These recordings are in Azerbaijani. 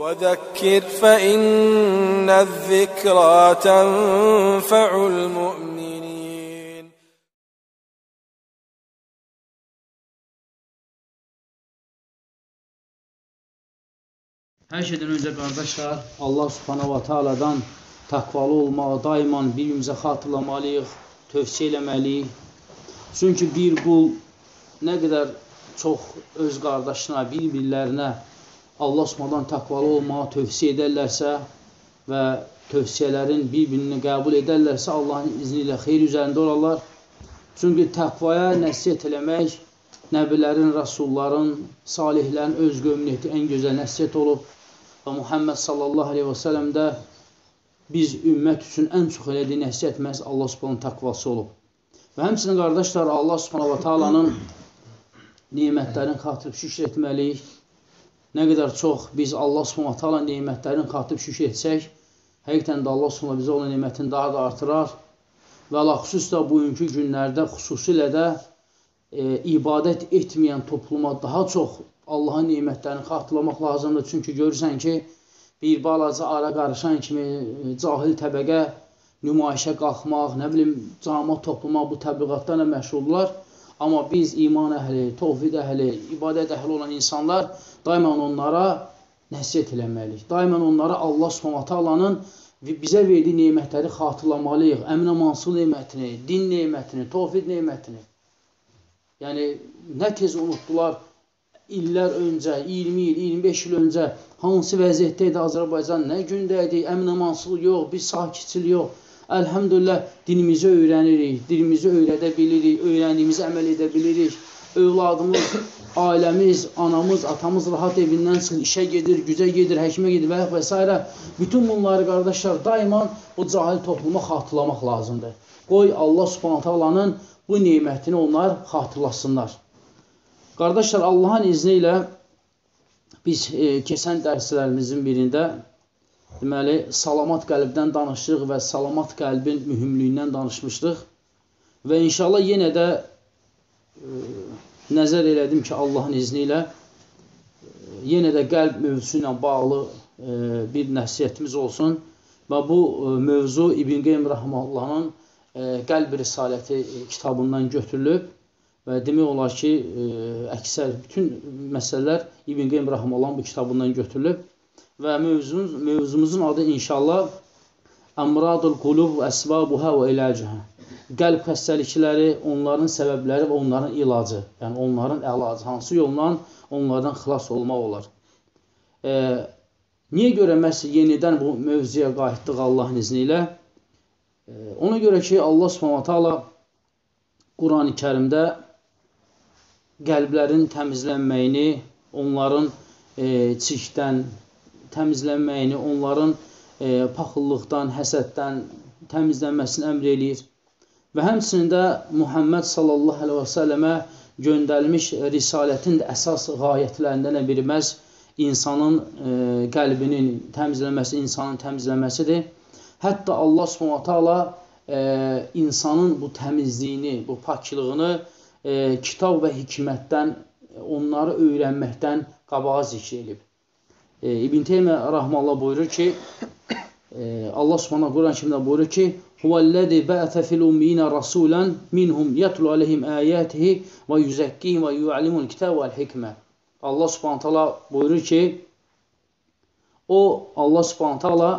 وذكر فإن الذكرى تنفع المؤمنين Hər şeydən öncə qardaşlar, Allah subhanahu wa ta'aladan təqvalı olmağı daima bir-birimizə xatırlamalıyıq, tövsiyə eləməliyik. Çünki bir qul nə qədər çox öz qardaşına, bir-birlərinə Allah subhanahu təqvalı olmağı tövsiyə edərlərsə və tövsiyələrin bir-birini qəbul edərlərsə, Allahın izni ilə xeyr üzərində olarlar. Çünki təqvaya nəsiyyət eləmək nəbilərin, rəsulların, salihlərin öz qövmünə ən gözəl nəsiyyət olub və Muhammed sallallahu aleyhi və sələm də biz ümmət üçün ən çox elədiyi nəsiyyət məhz Allah subhanın təqvası olub. Və həmçinin qardaşlar, Allah subhanahu wa ta'alanın nimətlərin xatırıb şükür etməliyik. Nə qədər çox biz Allah subhanahu ta'ala nimətlərin xatırıb şükür etsək, həqiqətən də Allah subhanahu bizə olan nimətini daha da artırar. Və laxüsus da bugünkü günlərdə xüsusilə də e, ibadət etməyən topluma daha çox Allahın nemətlərini xatırlamaq lazımdır. Çünki görürsən ki, bir balaca ara qarışan kimi e, cahil təbəqə nümayişə qalxmaq, nə bilim, camat toplamaq bu təbliğatlarla məşğuldular. Amma biz iman əhli, tovhid əhli, ibadət əhli olan insanlar daimən onlara nəsiyyət eləməliyik. Daimən onlara Allah subhanətə Allahın bizə verdiyi neymətləri xatırlamalıyıq. Əmin-amansıl neymətini, din neymətini, tovhid neymətini. Yəni, nə tez unutdular illər öncə, 20 il, 25 il öncə hansı vəziyyətdə idi Azərbaycan, nə gündə idi, əmin-amansılıq yox, bir sakitçilik yox. Əlhəmdülillah dinimizi öyrənirik, dilimizi öyrədə bilirik, öyrəndiyimizi əməl edə bilirik. Övladımız, ailəmiz, anamız, atamız rahat evindən çıxır, işə gedir, gücə gedir, həkimə gedir və, və s. Bütün bunları qardaşlar daima bu cahil topluma xatırlamaq lazımdır. Qoy Allah subhanətə alanın bu neymətini onlar xatırlasınlar. Qardaşlar, Allahın izni ilə biz e, keçən dərslərimizin birində deməli, salamat qəlbdən danışdıq və salamat qəlbin mühümlüyündən danışmışdıq. Və inşallah yenə də e, nəzər elədim ki, Allahın izni ilə e, yenə də qəlb mövzusu ilə bağlı e, bir nəsiyyətimiz olsun. Və bu e, mövzu İbn Qeym Rəhməllahın Qəlb Risaləti kitabından götürülüb Və demək olar ki, ə, əksər bütün məsələlər İbn Qeym Rəhməllahın bu kitabından götürülüb və mövzumuz, mövzumuzun adı inşallah Əmradul Qulub və Əsbabuhə və ilacəhə. Qəlb xəstəlikləri, onların səbəbləri və onların ilacı, yəni onların əlacı, hansı yolla onlardan xilas olmaq olar. E, niyə görə məhz yenidən bu mövzuya qayıtdıq Allahın izni ilə? E, ona görə ki, Allah Subhanahu taala Qurani Kərimdə qəlblərin təmizlənməyini, onların e, çirkdən təmizlənməyini, onların e, paxıllıqdan, həsəddən təmizlənməsini əmr eləyir. Və həmçinin də Muhammed sallallahu əleyhi və səlləmə göndərilmiş risalətin də əsas qayətlərindən biri məhz insanın e, qəlbinin təmizlənməsi, insanın təmizlənməsidir. Hətta Allah Subhanahu taala e, insanın bu təmizliyini, bu paklığını e, kitab və hikmətdən, onları öyrənməkdən qabağa zikr edib. E, İbn Teymiyyə rahmanullah buyurur ki, e, Allah Subhanahu Quran kimdə buyurur ki, Huvəllazi ba'atha fil ummiyina rasulan minhum yatlu alayhim ayatihi və yuzakkihim və yu'allimul kitab vəl hikmə. Allah Subhanahu taala buyurur ki, o Allah Subhanahu taala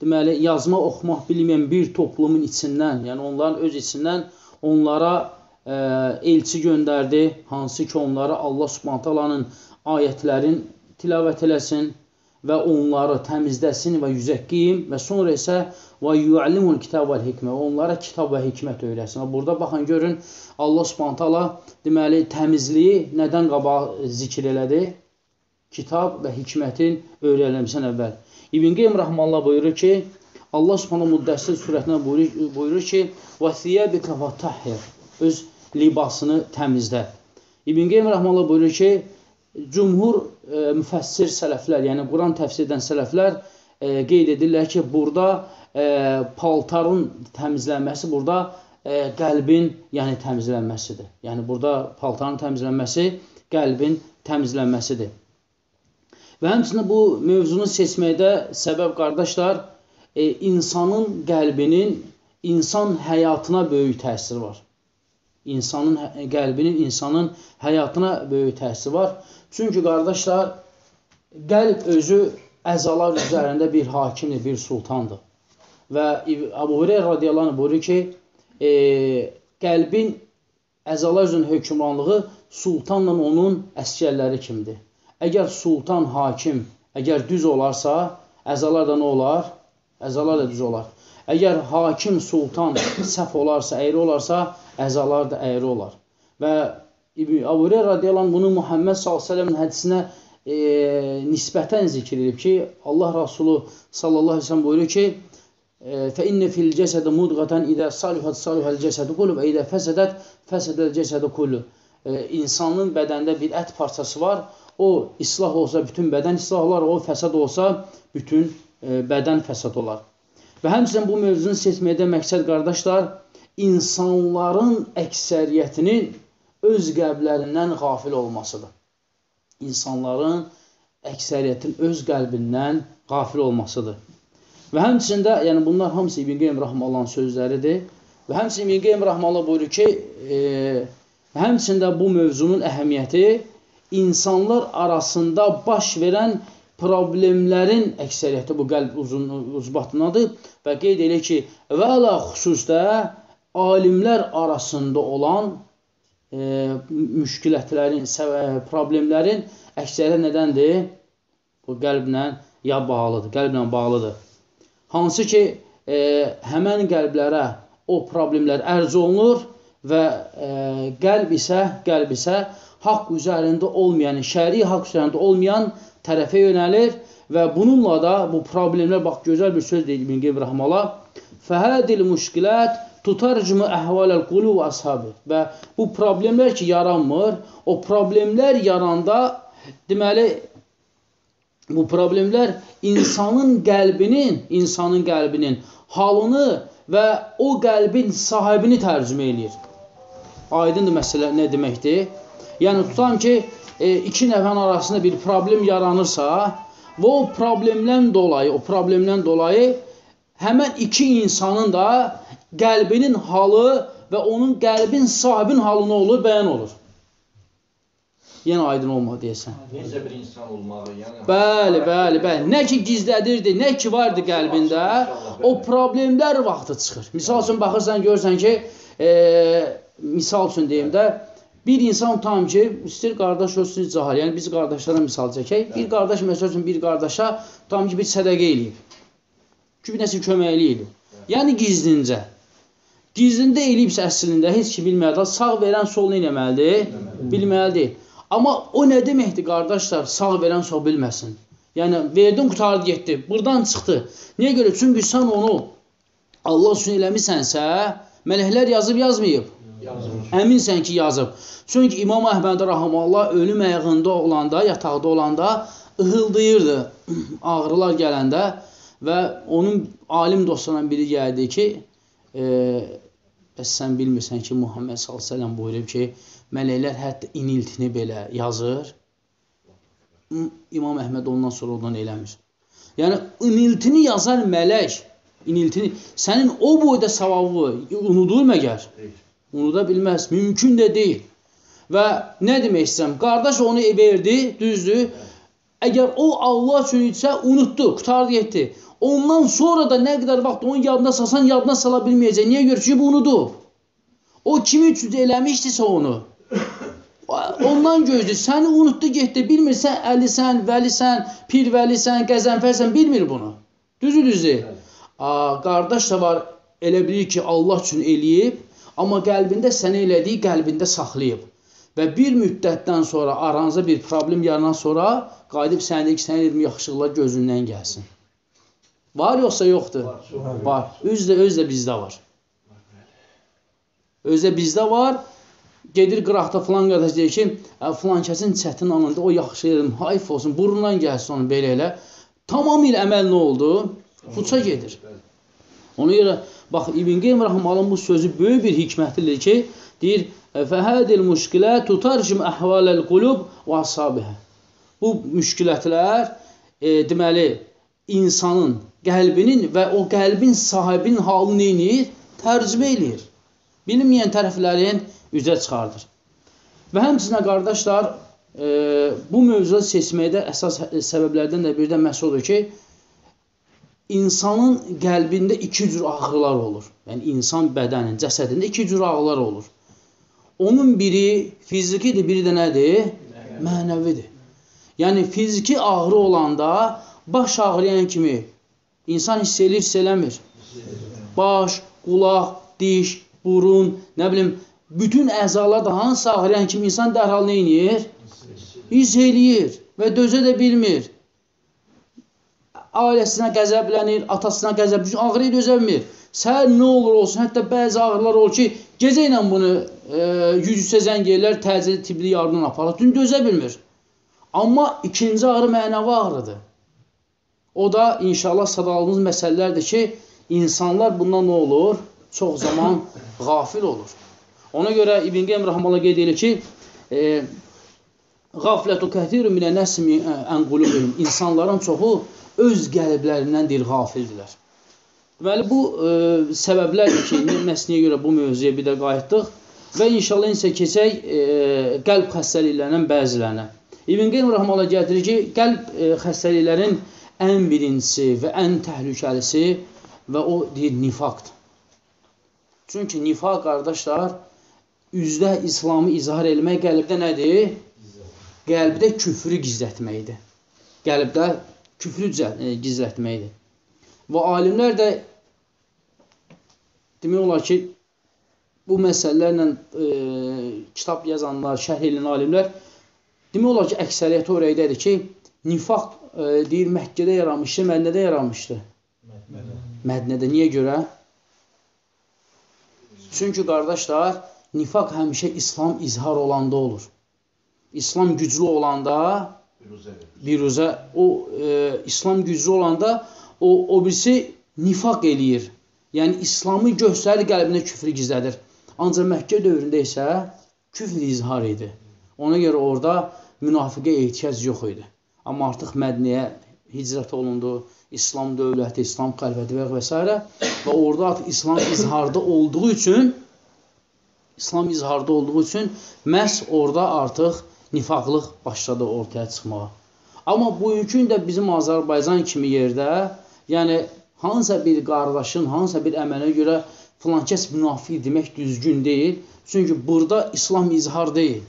deməli yazma, oxumaq bilməyən bir toplumun içindən, yəni onların öz içindən onlara ə, elçi göndərdi, hansı ki, onları Allah subhantalanın ayətlərin tilavət eləsin və onları təmizdəsin və yüzəqqiyim və sonra isə və yu'allimul kitab vəl hikmə onlara kitab və hikmət öyrəsin. Burada baxın görün Allah Subhanahu deməli təmizliyi nədən qabaq zikr elədi? Kitab və hikmətin öyrənilmişdən əvvəl. İbn Qeym rahmanullah buyurur ki, Allah Subhanahu Müddəssir surəsində buyurur, buyurur ki: "Və thiyabika fatahhir." Öz libasını təmizlə. İbn Qeym Rəhmanlı buyurur ki, cümhur e, müfəssir sələflər, yəni Quran təfsir edən sələflər e, qeyd edirlər ki, burada e, paltarın təmizlənməsi, burada e, qəlbin yəni təmizlənməsidir. Yəni burada paltarın təmizlənməsi qəlbin təmizlənməsidir. Və həmçinin bu mövzunu seçməkdə səbəb qardaşlar, e, insanın qəlbinin insan həyatına böyük təsiri var. İnsanın qəlbinin insanın həyatına böyük təsiri var. Çünki qardaşlar, qəlb özü əzalar üzərində bir hakimdir, bir sultandır. Və Əbu Hüreyra radiyallahu anh buyurur ki, e, qəlbin əzalar üzrün hökmranlığı sultanla onun əskərləri kimdir. Əgər sultan, hakim, əgər düz olarsa, əzalar da nə olar? Əzalar da düz olar. Əgər hakim sultan səhv olarsa, əyri olarsa, əzalar da əyri olar. Və İbn Əvri radiyallahu bunu Muhammed sallallahu hədisinə e, nisbətən zikr edib ki, Allah Rasulu sallallahu əleyhi və səlləm buyurur ki, e, "Fə inne fil cəsədi mudğatan idə saluhat saluhal cəsədu kullu və idə fəsədət fəsədəl cəsədu kullu." E, insanın bədəndə bir ət parçası var. O islah olsa bütün bədən islah olar, o fəsad olsa bütün e, bədən fəsad olar. Və həmçinin bu mövzunu seçməkdə məqsəd qardaşlar, insanların əksəriyyətinin öz qəlblərindən qafil olmasıdır. İnsanların əksəriyyətin öz qəlbindən qafil olmasıdır. Və həmçində, yəni bunlar hamısı İbn Qeym Rahmanovun sözləridir. Və həmçinin İbn Qeym Rahmanov buyurur ki, e, həmçində bu mövzunun əhəmiyyəti insanlar arasında baş verən problemlərin əksəriyyəti bu qəlb uzun uzbatındadır və qeyd edir ki, və la xüsusda alimlər arasında olan e, müşkilətlərin, problemlərin əksəriyyəti nədəndir? Bu qəlblə ya bağlıdır, qəlblə bağlıdır. Hansı ki, e, həmən qəlblərə o problemlər ərz olunur və e, qəlb isə, qəlb isə haqq üzərində olmayan, şəri haqq üzərində olmayan tərəfə yönəlir və bununla da bu problemlər, bax, gözəl bir söz deyil İbn Qeym Rəhmala, fəhədil müşkilət tutarcımı əhvaləl qulu və ashabı və bu problemlər ki, yaranmır, o problemlər yaranda deməli, bu problemlər insanın qəlbinin, insanın qəlbinin halını və o qəlbin sahibini tərcümə eləyir. Aydındır məsələ nə deməkdir? Yəni tutam ki, e, iki nəfərin arasında bir problem yaranırsa və o problemdən dolayı, o problemdən dolayı həmən iki insanın da qəlbinin halı və onun qəlbin sahibin halı nə olur? Bəyan olur yenə aydın olmadı deyəsən. Necə bir insan olmağı, yəni. Bəli, bəli, bəli. Nə ki gizlədirdi, nə ki vardı qəlbində, o problemlər vaxtı çıxır. Misal üçün baxırsan, görürsən ki, e, misal üçün deyim də, bir insan tam ki, istəyir qardaş olsun cahil. Yəni biz qardaşlara misal çəkək. Bir qardaş məsəl üçün bir qardaşa tam ki bir sədaqə eləyib. Ki bir nəsə kömək eləyib. Yəni gizlincə. Gizlində eləyibsə əslində heç ki bilməlidir. Sağ verən sol nə etməlidir? Bilməlidir. Amma o nə deməkdir qardaşlar? Sağ verən sağ bilməsin. Yəni verdin, qutardı, getdi. Burdan çıxdı. Niyə görə? Çünki sən onu Allah üçün eləmisənsə, mələklər yazıb yazmayıb. Yazmış. Əminsən ki, yazıb. Çünki İmam Əhməd rahmeullah ölüm ayağında olanda, yataqda olanda ıhıldayırdı ağrılar gələndə və onun alim dostlarından biri gəldi ki, e, bəs sən bilmirsən ki, Muhammed sallallahu əleyhi buyurub ki, Mələklər hətta iniltini belə yazır. İmam Əhməd ondan sonra ondan eləmir. Yəni iniltini yazar mələk. İniltini sənin o boyda savabı unudur məgər? Unuda bilməz. Mümkün də deyil. Və nə demək istəyirəm? Qardaş onu verdi, düzdür. Əgər o Allah üçün etsə, unutdu, qutardı getdi. Ondan sonra da nə qədər vaxt onun yadına salsan, yadına sala bilməyəcək. Niyə görə? Çünki bu unudub. O kimi üçün eləmişdisə onu, Ondan gözdür. Səni unutdu, getdi. Bilmirsən, əlisən, vəlisən, pirvəlisən, qəzənfərsən, bilmir bunu. Düzü düzü. Qardaş da var, elə bilir ki, Allah üçün eləyib, amma qəlbində sənə elədiyi qəlbində saxlayıb. Və bir müddətdən sonra, aranızda bir problem yaranan sonra, qayıdıb sənə sənə dedim, yaxşılıqlar gözündən gəlsin. Var yoxsa yoxdur? Var. var. Özdə, özdə bizdə var. Özdə bizdə var. Gedir qıraqda filan qardaş deyir ki, filan kəsin çətin anında o yaxşı yedim, hayf olsun, burundan gəlsin onu belə elə. Tamamilə əməl nə oldu? Puça gedir. Ona görə bax İbn Qeym rəhməhullah bu sözü böyük bir hikmətlidir ki, deyir: "Fəhadil müşkilə tutarcim əhvaləl qulub və ashabihə." Bu müşkilətlər e, deməli insanın qəlbinin və o qəlbin sahibinin halını neynir? Tərcümə eləyir. Bilinməyən tərəflərin üzə çıxardır. Və həmçinə qardaşlar, e, bu mövzuda seçməkdə əsas səbəblərdən də bir də məhz odur ki, insanın qəlbində iki cür ağrılar olur. Yəni insan bədənin, cəsədində iki cür ağrılar olur. Onun biri fizikidir, biri də nədir? Mənəvidir. Yəni fiziki ağrı olanda baş ağrıyan kimi insan hiss edir, hiss eləmir. Baş, qulaq, diş, burun, nə bilim, bütün əzalar da hansı ağrıyan kimi insan dərhal nə edir? Hiss eləyir və dözə də bilmir ailəsinə qəzəblənir, atasına qəzəblənir, ağrıya dözə bilmir. Səhər nə olur olsun, hətta bəzi ağrılar olur ki, gecə ilə bunu e, yüzüsə zəng ellər, təcili tibbi yardım aparır, dün dözə bilmir. Amma ikinci ağrı mənəvi ağrıdır. O da inşallah sadalığımız məsələlərdir ki, insanlar bundan nə olur? Çox zaman qafil olur. Ona görə İbn Qeym Rəhmələ qeyd edir ki, e, Qaflətu kəthirun minə nəsmi ən qulubihim. İnsanların çoxu öz qəlblərindən deyir, qafildirlər. Deməli, bu e, səbəblərdir ki, məhz niyə görə bu mövzuya bir də qayıtdıq və inşallah isə keçək e, qəlb xəstəliklərindən bəzilərinə. İbn Qeym Rəhmələ gətirir ki, qəlb e, xəstəliklərin ən birincisi və ən təhlükəlisi və o deyir nifaqdır. Çünki nifaq, qardaşlar, üzdə İslamı izhar eləmək qəlbdə nədir? Qəlbdə küfrü gizlətməkdir. Qəlbdə küfrü e, gizlətməkdir. Və alimlər də demək olar ki, bu məsələlərlə e, kitab yazanlar, şərh edən alimlər demək olar ki, əksəriyyəti o rəydədir ki, nifaq e, deyir Məkkədə yaranmışdı, Mədnədə yaranmışdı. Mədnədə. Mədnədə. Niyə görə? Çünki qardaşlar, nifaq həmişə İslam izhar olanda olur. İslam güclü olanda biruzə o e, İslam güclü olanda o o birisi nifaq eləyir. Yəni İslamı göstərir, qəlbində küfrü gizlədir. Ancaq Məkkə dövründə isə küfr izhar idi. Ona görə orada münafiqə ehtiyac yox idi. Amma artıq Mədniyə hicrət olundu, İslam dövləti, İslam xəlifəti və, və s. və orada artıq İslam izharda olduğu üçün İslam izharda olduğu üçün məhz orada artıq nifaqlıq başladı ortaya çıxmağa. Amma bugünkü də bizim Azərbaycan kimi yerdə, yəni hansısa bir qardaşın, hansısa bir əmələ görə filan kəs münafiq demək düzgün deyil. Çünki burada İslam izhar deyil.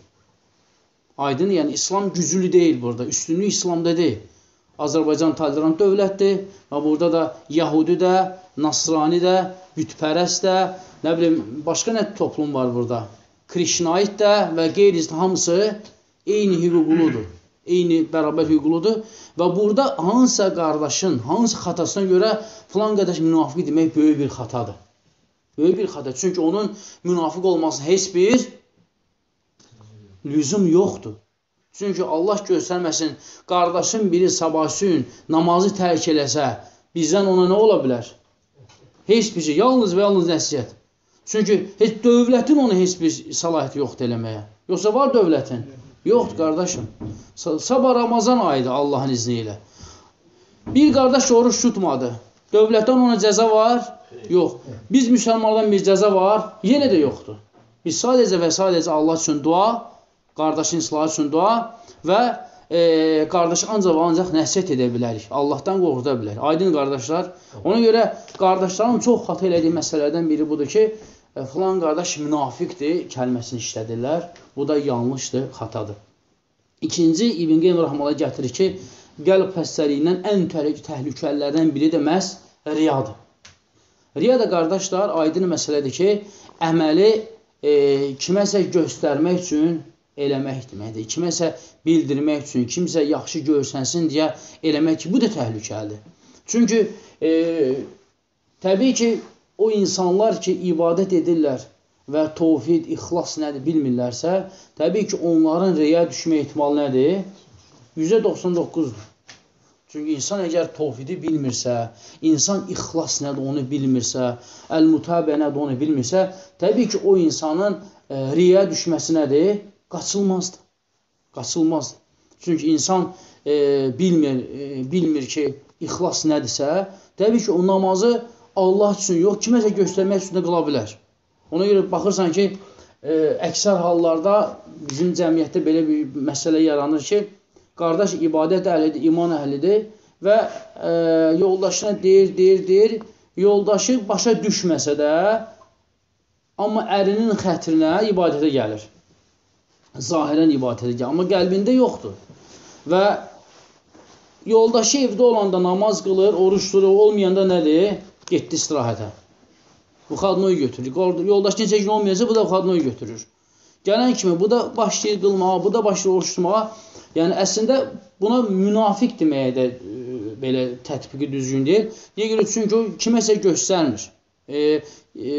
Aydın, yəni İslam güclü deyil burada. Üstünlük İslamda deyil. Azərbaycan tolerant dövlətdir və burada da Yahudi də, Nasrani də, bütpərəst də, nə bilim, başqa nə toplum var burada? Krişnait də və qeyri hamısı eyni hüquqludur. Eyni bərabər hüquqludur və burada hansısa qardaşın, hansı xatasına görə filan qardaş münafiq demək böyük bir xatadır. Böyük bir xata. Çünki onun münafiq olmasına heç bir lüzum yoxdur. Çünki Allah göstərməsin, qardaşın biri sabahsün namazı tərk eləsə, bizdən ona nə ola bilər? Heç bir şey, yalnız və yalnız nəsiyyət. Çünki heç dövlətin ona heç bir səlahiyyəti yoxdur eləməyə. Yoxsa var dövlətin? Yoxdur qardaşım. Sabah Ramazan ayıdır Allahın izni ilə. Bir qardaş oruç tutmadı. Dövlətdən ona cəza var? Yox. Biz müsəlmanlardan bir cəza var? Yenə də yoxdur. Biz sadəcə və sadəcə Allah üçün dua, qardaşın islahı üçün dua və e, qardaşı ancaq və ancaq nəsiyyət edə bilərik. Allahdan qorxuda bilərik. Aydın qardaşlar. Ona görə qardaşların çox xata elədiyi məsələlərdən biri budur ki, filan qardaş münafiqdir kəlməsini işlədirlər. Bu da yanlışdır, xatadır. İkinci, İbn Qeym Rəhmələ gətirir ki, qəlb xəstəliyindən ən təhlükəlilərdən biri də məhz riyadır. Riya da qardaşlar, aydın məsələdir ki, əməli e, kiməsə göstərmək üçün eləmək deməkdir. Kiməsə bildirmək üçün, kimsə yaxşı görsənsin deyə eləmək ki, bu da təhlükəlidir. Çünki e, təbii ki, o insanlar ki, ibadət edirlər və tovhid, ixlas nədir bilmirlərsə, təbii ki, onların reyə düşmə ehtimalı nədir? %99-dur. Çünki insan əgər tovhidi bilmirsə, insan ixlas nədir onu bilmirsə, əl-mütabə nədir onu bilmirsə, təbii ki, o insanın e, riyə düşməsi nədir? Qaçılmazdır. Qaçılmazdır. Çünki insan e, bilmir, e, bilmir ki, ixlas nədirsə, təbii ki, o namazı Allah üçün yox, kiməsə göstərmək üçün də qıla bilər. Ona görə baxırsan ki, e, əksər hallarda bizim cəmiyyətdə belə bir məsələ yaranır ki, qardaş ibadət əhlidir, iman əhlidir və e, yoldaşına deyir, deyir, deyir, yoldaşı başa düşməsə də, amma ərinin xətrinə ibadətə gəlir. Zahirən ibadətə gəlir, amma qəlbində yoxdur. Və yoldaşı evdə olanda namaz qılır, oruç tutur, olmayanda nədir? Getdi istirahətə. Bu xadnoyu götürür. Yoldaş neçə gün olmayacaq, bu da xadnoyu götürür. Gələn kimi bu da başlayır qılmağa, bu da başlayır oruç tutmağa. Yəni əslində buna münafiq deməyə də e, belə tətbiqi düzgün deyil. Niyə görə? Çünki o kiməsə göstərmir. E, e,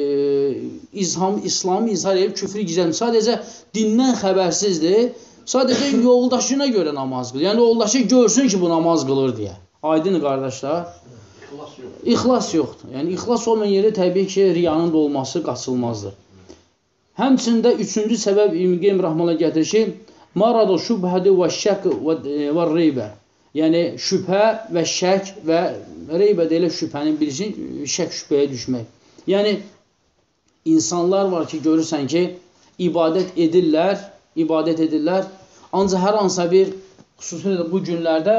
izham, İslamı izhar edib küfrü gizlətmir. Sadəcə dindən xəbərsizdir. Sadəcə yoldaşına görə namaz qılır. Yəni yoldaşı görsün ki, bu namaz qılır deyə. Aydın qardaşlar. İxlas yox. İxlas yoxdur. Yəni ixlas olmayan yerdə təbii ki, riyanın da olması qaçılmazdır. Həmçində üçüncü səbəb İbn Qeym rəhməhullah gətirir ki, maradu şübhədi və şək və, və reybə. Yəni şübhə və şək və reybə də elə şübhənin birisi şək şübhəyə düşmək. Yəni insanlar var ki, görürsən ki, ibadət edirlər, ibadət edirlər, ancaq hər hansısa bir xüsusilə bu günlərdə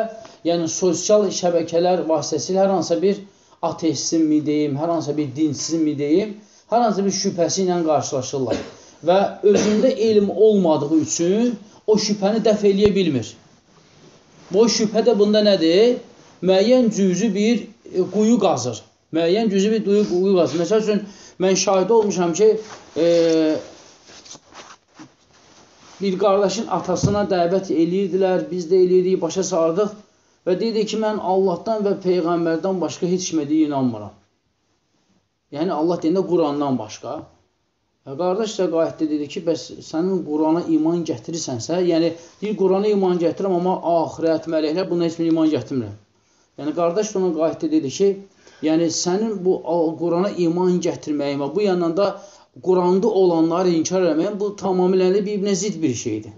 yəni sosial şəbəkələr vasitəsilə hər hansısa bir ateistin mi deyim, hər hansısa bir dinsizin mi deyim, hər hansısa bir şübhəsi ilə qarşılaşırlar. Və özündə elm olmadığı üçün o şübhəni dəf eləyə bilmir. Bu şübhə də bunda nədir? Müəyyən cüzü bir e, quyu qazır. Müəyyən cüzü bir quyu, quyu qazır. Məsəl üçün, mən şahid olmuşam ki, e, bir qardaşın atasına dəvət eləyirdilər, biz də eləyirdik, başa sardıq. Və dedi ki, mən Allahdan və Peyğəmbərdən başqa heç mədiyə inanmıram. Yəni, Allah deyəndə Qurandan başqa. Və qardaş da qayətdə dedi ki, bəs sənin Qurana iman gətirirsənsə, yəni, deyir, Qurana iman gətirirəm, amma ahirət, mələklər buna heç bir iman gətirmirəm. Yəni, qardaş da ona qayətdə dedi ki, yəni, sənin bu Qurana iman gətirməyimə, bu yandan da Quranda olanları inkar eləməyəm, bu tamamilə bir-birinə zid bir şeydir.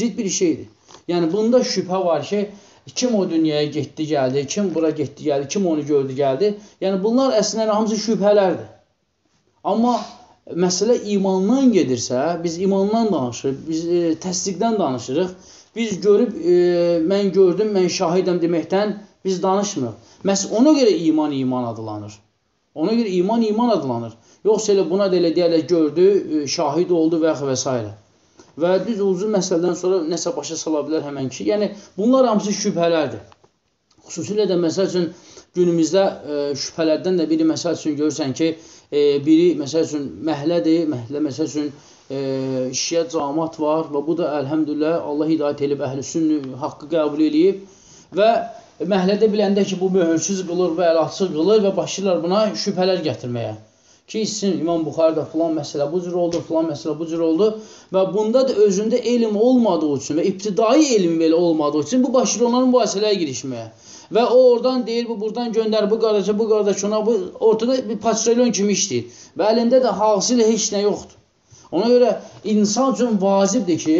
Zid bir şeydir. Yəni, bunda şübhə var ki, Kim o dünyaya getdi, gəldi, kim bura getdi, gəldi, kim onu gördü, gəldi. Yəni bunlar əslində hamısı şübhələrdir. Amma məsələ imandan gedirsə, biz imandan danışırıq, biz e, təsdiqdən danışırıq. Biz görüb, e, mən gördüm, mən şahidəm deməkdən biz danışmırıq. Məhz ona görə iman iman adlanır. Ona görə iman iman adlanır. Yoxsa elə buna da elə deyərlər gördü, e, şahid oldu və və s. Və düz uzun məsələdən sonra nəsə başa sala bilər həmən ki. Yəni, bunlar hamısı şübhələrdir. Xüsusilə də məsəl üçün günümüzdə e, şübhələrdən də biri məsəl üçün görürsən ki, e, biri məsəl üçün məhlədir, məhlə məsəl üçün e, şiə camat var və bu da əlhəmdülillah Allah hidayət edib əhl-i sünnü haqqı qəbul eləyib və məhlədə biləndə ki, bu möhürsüz qılır və əlatsız qılır və başlayırlar buna şübhələr gətirməyə ki, içsin İmam Buxarıda filan məsələ bu cür oldu, filan məsələ bu cür oldu və bunda da özündə elm olmadığı üçün və ibtidai elm belə olmadığı üçün bu başlayır onların mübahisələrə girişməyə. Və o oradan deyir, bu buradan göndər, bu qardaşa, bu qardaş ona, bu ortada bir paçrelyon kimi işləyir. Və əlində də hasil heç nə yoxdur. Ona görə insan üçün vacibdir ki,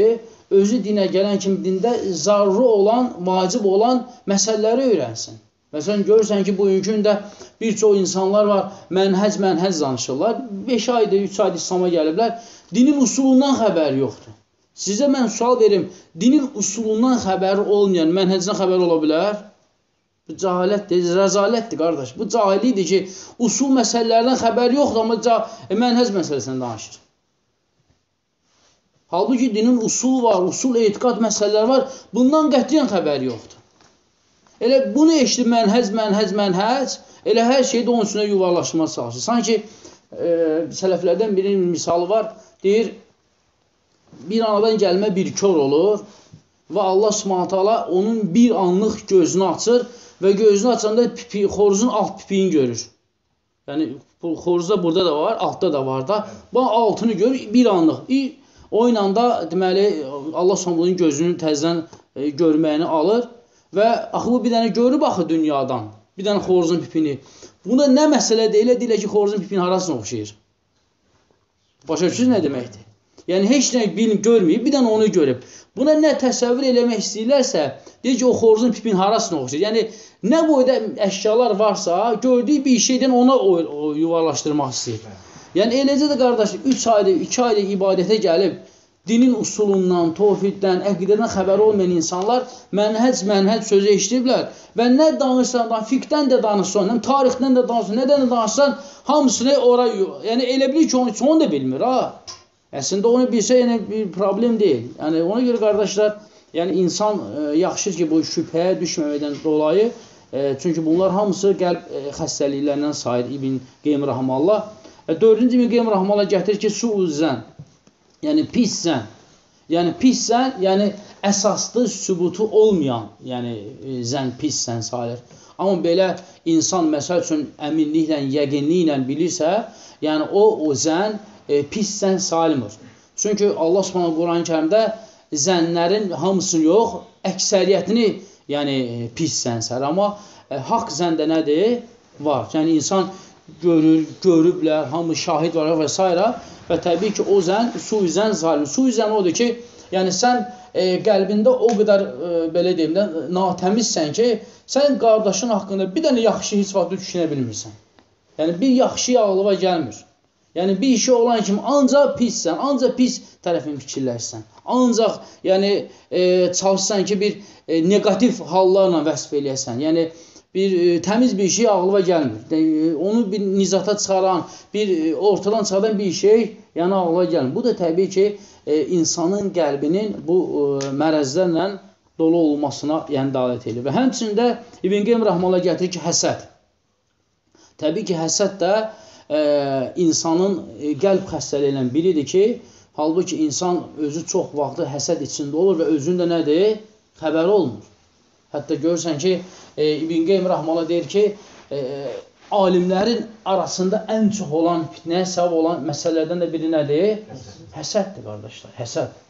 özü dinə gələn kimi dində zaruri olan, vacib olan məsələləri öyrənsin. Məsələn, görürsən ki, bugünkü gündə bir çox insanlar var, mənhəc, mənhəc danışırlar. 5 aydır, 3 aydır İslama gəliblər. Dinin usulundan xəbəri yoxdur. Sizə mən sual verim, dinin usulundan xəbəri olmayan mənhəcdən xəbər ola bilər? Bu cahilətdir, rəzalətdir, qardaş. Bu cahillikdir ki, usul məsələlərdən xəbər yoxdur, amma e, mənhəc məsələsindən danışır. Halbuki dinin usul var, usul etiqad məsələləri var, bundan qətiyyən xəbəri yoxdur. Elə bunu eşitdi mənhəc, mənhəc, mənhəc, elə hər şeydə onun üstünə yuvarlaşma çalışır. Sanki e, sələflərdən birinin misalı var, deyir, bir anadan gəlmə bir kör olur və Allah subhanət hala onun bir anlıq gözünü açır və gözünü açanda pipi, xoruzun alt pipiyini görür. Yəni, bu xoruzda burada da var, altda da var da. Bu altını görür bir anlıq. O ilə da deməli, Allah subhanət gözünü təzdən e, görməyini alır Və axı bu bir dənə görüb axı dünyadan. Bir dənə xoruzun pipini. Bunda nə məsələdir? Elə deyilə ki, xoruzun pipini harasına oxşayır. Başa düşürsünüz nə deməkdir? Yəni heç nə bil görməyib, bir dənə onu görüb. Buna nə təsəvvür eləmək istəyirlərsə, deyir ki, o xoruzun pipin harasına oxşayır. Yəni nə boyda əşyalar varsa, gördüyü bir şeydən ona o, o yuvarlaşdırmaq istəyir. Yəni eləcə də qardaş 3 ayda, 2 ayda ibadətə gəlib dinin usulundan, tovhiddən, əqidədən xəbəri olmayan insanlar mənhəc, mənhəc sözü eşidiblər və nə danışsan, fiqdən də danışsan, nə tarixdən də danışsan, nədən də danışsan, hamısını ora, yəni elə bilir ki, onu, onu da bilmir ha. Əslində onu bilsə, yəni bir problem deyil. Yəni ona görə qardaşlar, yəni insan e, yaxşıdır ki, bu şübhəyə düşməməkdən dolayı, e, çünki bunlar hamısı qəlb e, xəstəliklərindən sayır İbn Qeym Rahmanullah. E, 4-cü İbn Qeym Rahmanullah gətirir ki, suuzən yəni pis zən. Yəni pis zən, yəni əsaslı sübutu olmayan, yəni e, zən pis zən sayılır. Amma belə insan məsəl üçün əminliklə, yəqinliklə bilirsə, yəni o o zən e, pis zən sayılmır. Çünki Allah Subhanahu Quran-Kərimdə zənlərin hamısını yox, əksəriyyətini yəni e, pis zən sayır. Amma e, haqq zəndə nədir? Var. Yəni insan görür, görüblər, hamı şahid var və s. Və təbii ki, o zən suizən zalim. Suizən odur ki, yəni sən e, qəlbində o qədər e, belə deyim də natəmizsən ki, sən qardaşın haqqında bir dənə yaxşı heç vaxt düşünə bilmirsən. Yəni bir yaxşı ağlıva gəlmir. Yəni bir işi olan kimi ancaq pissən, ancaq pis tərəfin fikirləşsən. Ancaq yəni e, çalışsan ki, bir e, neqativ hallarla vəsf eləyəsən. Yəni bir e, təmiz bir şey ağlıma gəlmir. E, onu bir nizata çıxaran, bir e, ortadan çıxaran bir şey yəni ağlıma gəlmir. Bu da təbii ki, e, insanın qəlbinin bu e, mərəzlərlə dolu olmasına yəni dəlalət edir. Və həmçində İbn Qeym rəhməhullah gətirir ki, həsəd. Təbii ki, həsəd də e, insanın e, qəlb xəstəliyinin biridir ki, halbuki insan özü çox vaxtı həsəd içində olur və özündə nədir? Xəbəri olmur. Hətta görürsən ki, e, İbn Qeym Rahmala deyir ki, e, alimlərin arasında ən çox olan fitnəyə səbəb olan məsələlərdən də biri nədir? Həsəddir, qardaşlar, həsəd.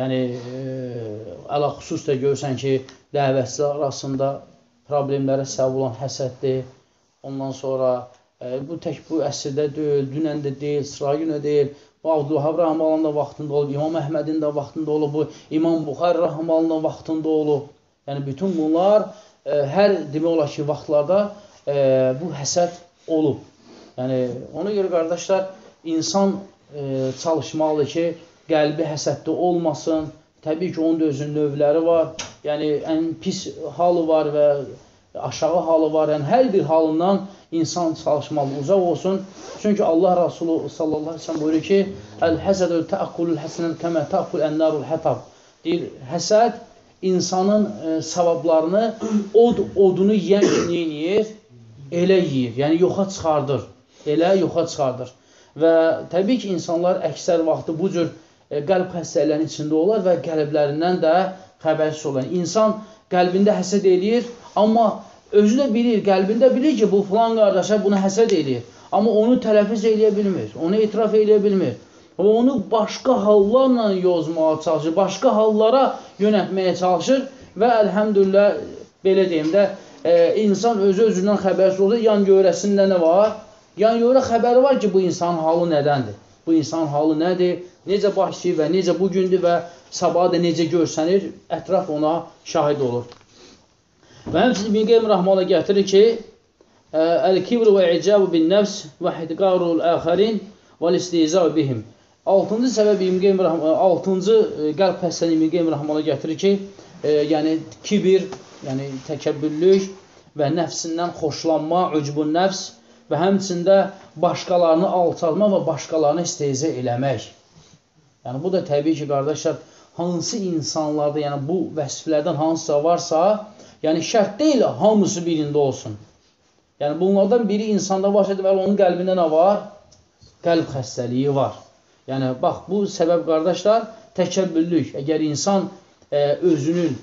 Yəni, e, əla xüsus da görürsən ki, dəvətçilər arasında problemlərə səbəb olan həsəddir. Ondan sonra e, bu tək bu əsrdə deyil, dünən də deyil, sıra günə deyil. Bu Abdülhab Rəhmalının da vaxtında olub, İmam Əhmədin də vaxtında olub, bu İmam Buxar Rəhmalının da vaxtında olub. Yəni bütün bunlar e, hər demək olar ki, vaxtlarda e, bu həsəd olub. Yəni ona görə qardaşlar, insan e, çalışmalıdır ki, qəlbi həsəddə olmasın. Təbii ki, onun da özünün növləri var. Yəni ən pis halı var və aşağı halı var. Yəni hər bir halından insan çalışmalı, uzaq olsun. Çünki Allah Rasulü sallallahu əleyhi və səlləm buyurur ki: "Əl-həsədu ta'kulul həsənən kəmə ta'kul ən-narul hatab." Deyir, həsəd insanın e, savablarını od odunu yeyən yeyir, elə yeyir. Yəni yoxa çıxardır. Elə yoxa çıxardır. Və təbii ki, insanlar əksər vaxtı bu cür e, qəlb xəstəliklərinin içində olar və qəlblərindən də xəbərsiz olur. İnsan qəlbində həsəd eləyir, amma özü də bilir, qəlbində bilir ki, bu filan qardaşa bunu həsəd eləyir. Amma onu tələffüz eləyə bilmir, onu etiraf eləyə bilmir. Amma onu başqa hallarla yozmağa çalışır, başqa hallara yönətməyə çalışır və əlhəmdülillah belə deyim də, e, insan özü özündən xəbərsiz olur. Yan görəsində nə var? Yan görə xəbəri var ki, bu insanın halı nədəndir? Bu insanın halı nədir? Necə başlayır və necə bugündür və sabah da necə görsənir? Ətraf ona şahid olur. Və həmçinin İbn Qeym Rəhmələ gətirir ki, Əl-kibru və icabu bin nəfs və hidqarul əxərin və istihza bihim. Altıncı səbəb İbn Qeym altıncı e, qəlb xəstəliyi İbn Qeym rəhməhullah gətirir ki, e, yəni kibir, yəni təkəbbürlük və nəfsindən xoşlanma, ucbun nəfs və həmçində başqalarını alçalma və başqalarını istehza eləmək. Yəni bu da təbii ki, qardaşlar, hansı insanlarda, yəni bu vəsflərdən hansısa varsa, yəni şərt deyil hamısı birində olsun. Yəni bunlardan biri insanda varsa, deməli onun qəlbində nə var? Qəlb xəstəliyi var. Yəni, bax, bu səbəb, qardaşlar, təkəbbüllük. Əgər insan e, özünün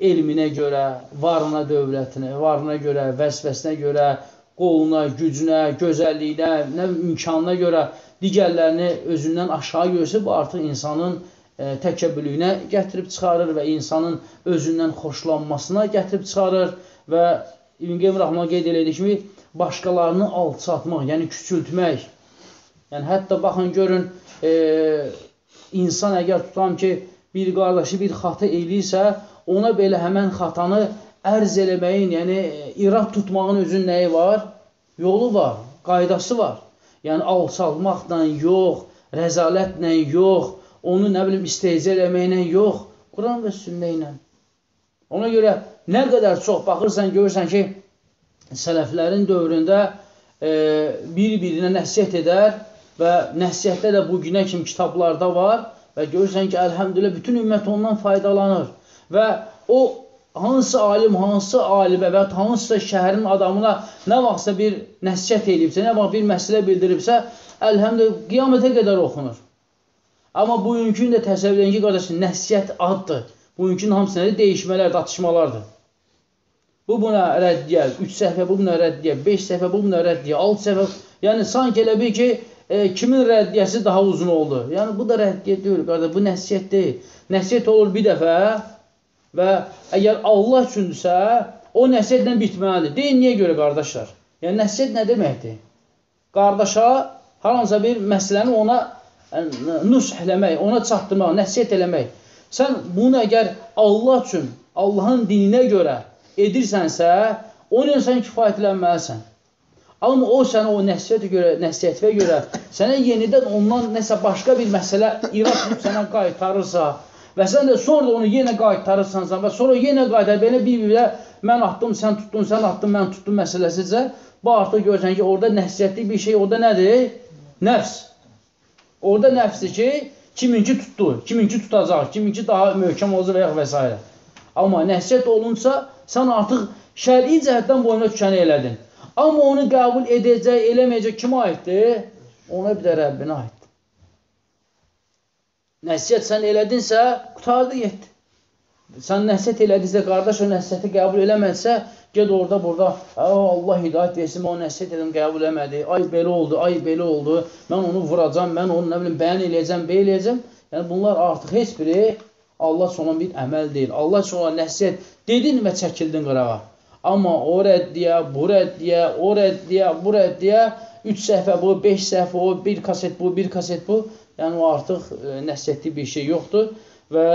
elminə görə, varına, dövlətinə, varına görə, vəsvəsinə görə, qoluna, gücünə, gözəlliyinə, nə imkanına görə digərlərini özündən aşağı görsə, bu artıq insanın e, təkəbbüllüyünə gətirib çıxarır və insanın özündən xoşlanmasına gətirib çıxarır və İbn Qeym Rəhman qeyd elədiyi kimi, başqalarını alçatmaq, yəni küçültmək, Yəni hətta baxın görün, e, insan əgər tutam ki, bir qardaşı bir xata eləyirsə, ona belə həmən xatanı ərz eləməyin, yəni irad tutmağın özün nəyi var? Yolu var, qaydası var. Yəni alçalmaqla yox, rəzalətlə yox, onu nə bilim istehza eləməklə yox, Quran və sünnə ilə. Ona görə nə qədər çox baxırsan, görürsən ki, sələflərin dövründə e, bir-birinə nəsiyyət edər və nəsiyyətdə də bu günə kimi kitablarda var və görürsən ki, əlhəmdülə bütün ümmət ondan faydalanır və o hansı alim, hansı alimə və hansısa şəhərin adamına nə vaxtsa bir nəsiyyət eləyibsə, nə vaxt bir məsələ bildiribsə, əlhəmdülillah qiyamətə qədər oxunur. Amma bugünkü də təsəvvür edin ki, qardaşım, nəsiyyət addır. Bugünkü hamısı nədir? Dəyişmələr, atışmalardır. Bu buna rəddiyə, 3 səhvə bu buna rəddiyə, 5 səhvə bu buna rəddiyə, 6 səhvə. Yəni sanki elə bir ki, e, kimin rəddiyəsi daha uzun oldu. Yəni bu da rəddiyə deyil, qardaş, bu nəsiyyət deyil. Nəsiyyət olur bir dəfə, və əgər Allah üçündürsə, o nəsiyyətlə bitməlidir. Deyin, niyə görə qardaşlar? Yəni, nəsiyyət nə deməkdir? Qardaşa haransa bir məsələni ona yəni, nush eləmək, ona çatdırmaq, nəsiyyət eləmək. Sən bunu əgər Allah üçün, Allahın dininə görə edirsənsə, onun sən kifayətlənməlisən. Amma o sənə o nəsiyyətə görə, nəsiyyətə görə sənə yenidən ondan nəsə başqa bir məsələ irad sənə qaytarırsa, Və sən də sonra onu yenə qaytarırsansa və sonra yenə qaytar, belə bir-birə mən atdım, sən tutdun, sən atdın, mən tutdum məsələsicə, bu artıq görürsən ki, orada nəhsiyyətli bir şey, orada nədir? Nəfs. Orada nəfsdir ki, kiminki tutdu, kiminki tutacaq, kiminki daha möhkəm olacaq və yaxud və s. Amma nəhsiyyət olunsa, sən artıq şəri cəhətdən boyuna düşəni elədin. Amma onu qəbul edəcək, eləməyəcək kimə aiddir? Ona bir də Rəbbinə aiddir. Nəsiyyət sən elədinsə, qutardı, yetdi. Sən nəsiyyət elədinsə, qardaş o nəsiyyəti qəbul eləmədisə, ged orada, burada, Allah hidayət versin, o nəsiyyət edim, qəbul eləmədi, ay belə oldu, ay belə oldu, mən onu vuracam, mən onu nə bilim, bəyan eləyəcəm, belə eləyəcəm. Yəni, bunlar artıq heç biri Allah sonra bir əməl deyil. Allah sonra nəsiyyət dedin və çəkildin qırağa. Amma o rəddiyə, bu rəddiyə, o rəddiyə, bu rəddiyə, 3 səhvə bu, 5 səhvə o, bir kaset bu, bir kaset bu. Yəni, o artıq e, nəsiyyətli bir şey yoxdur. Və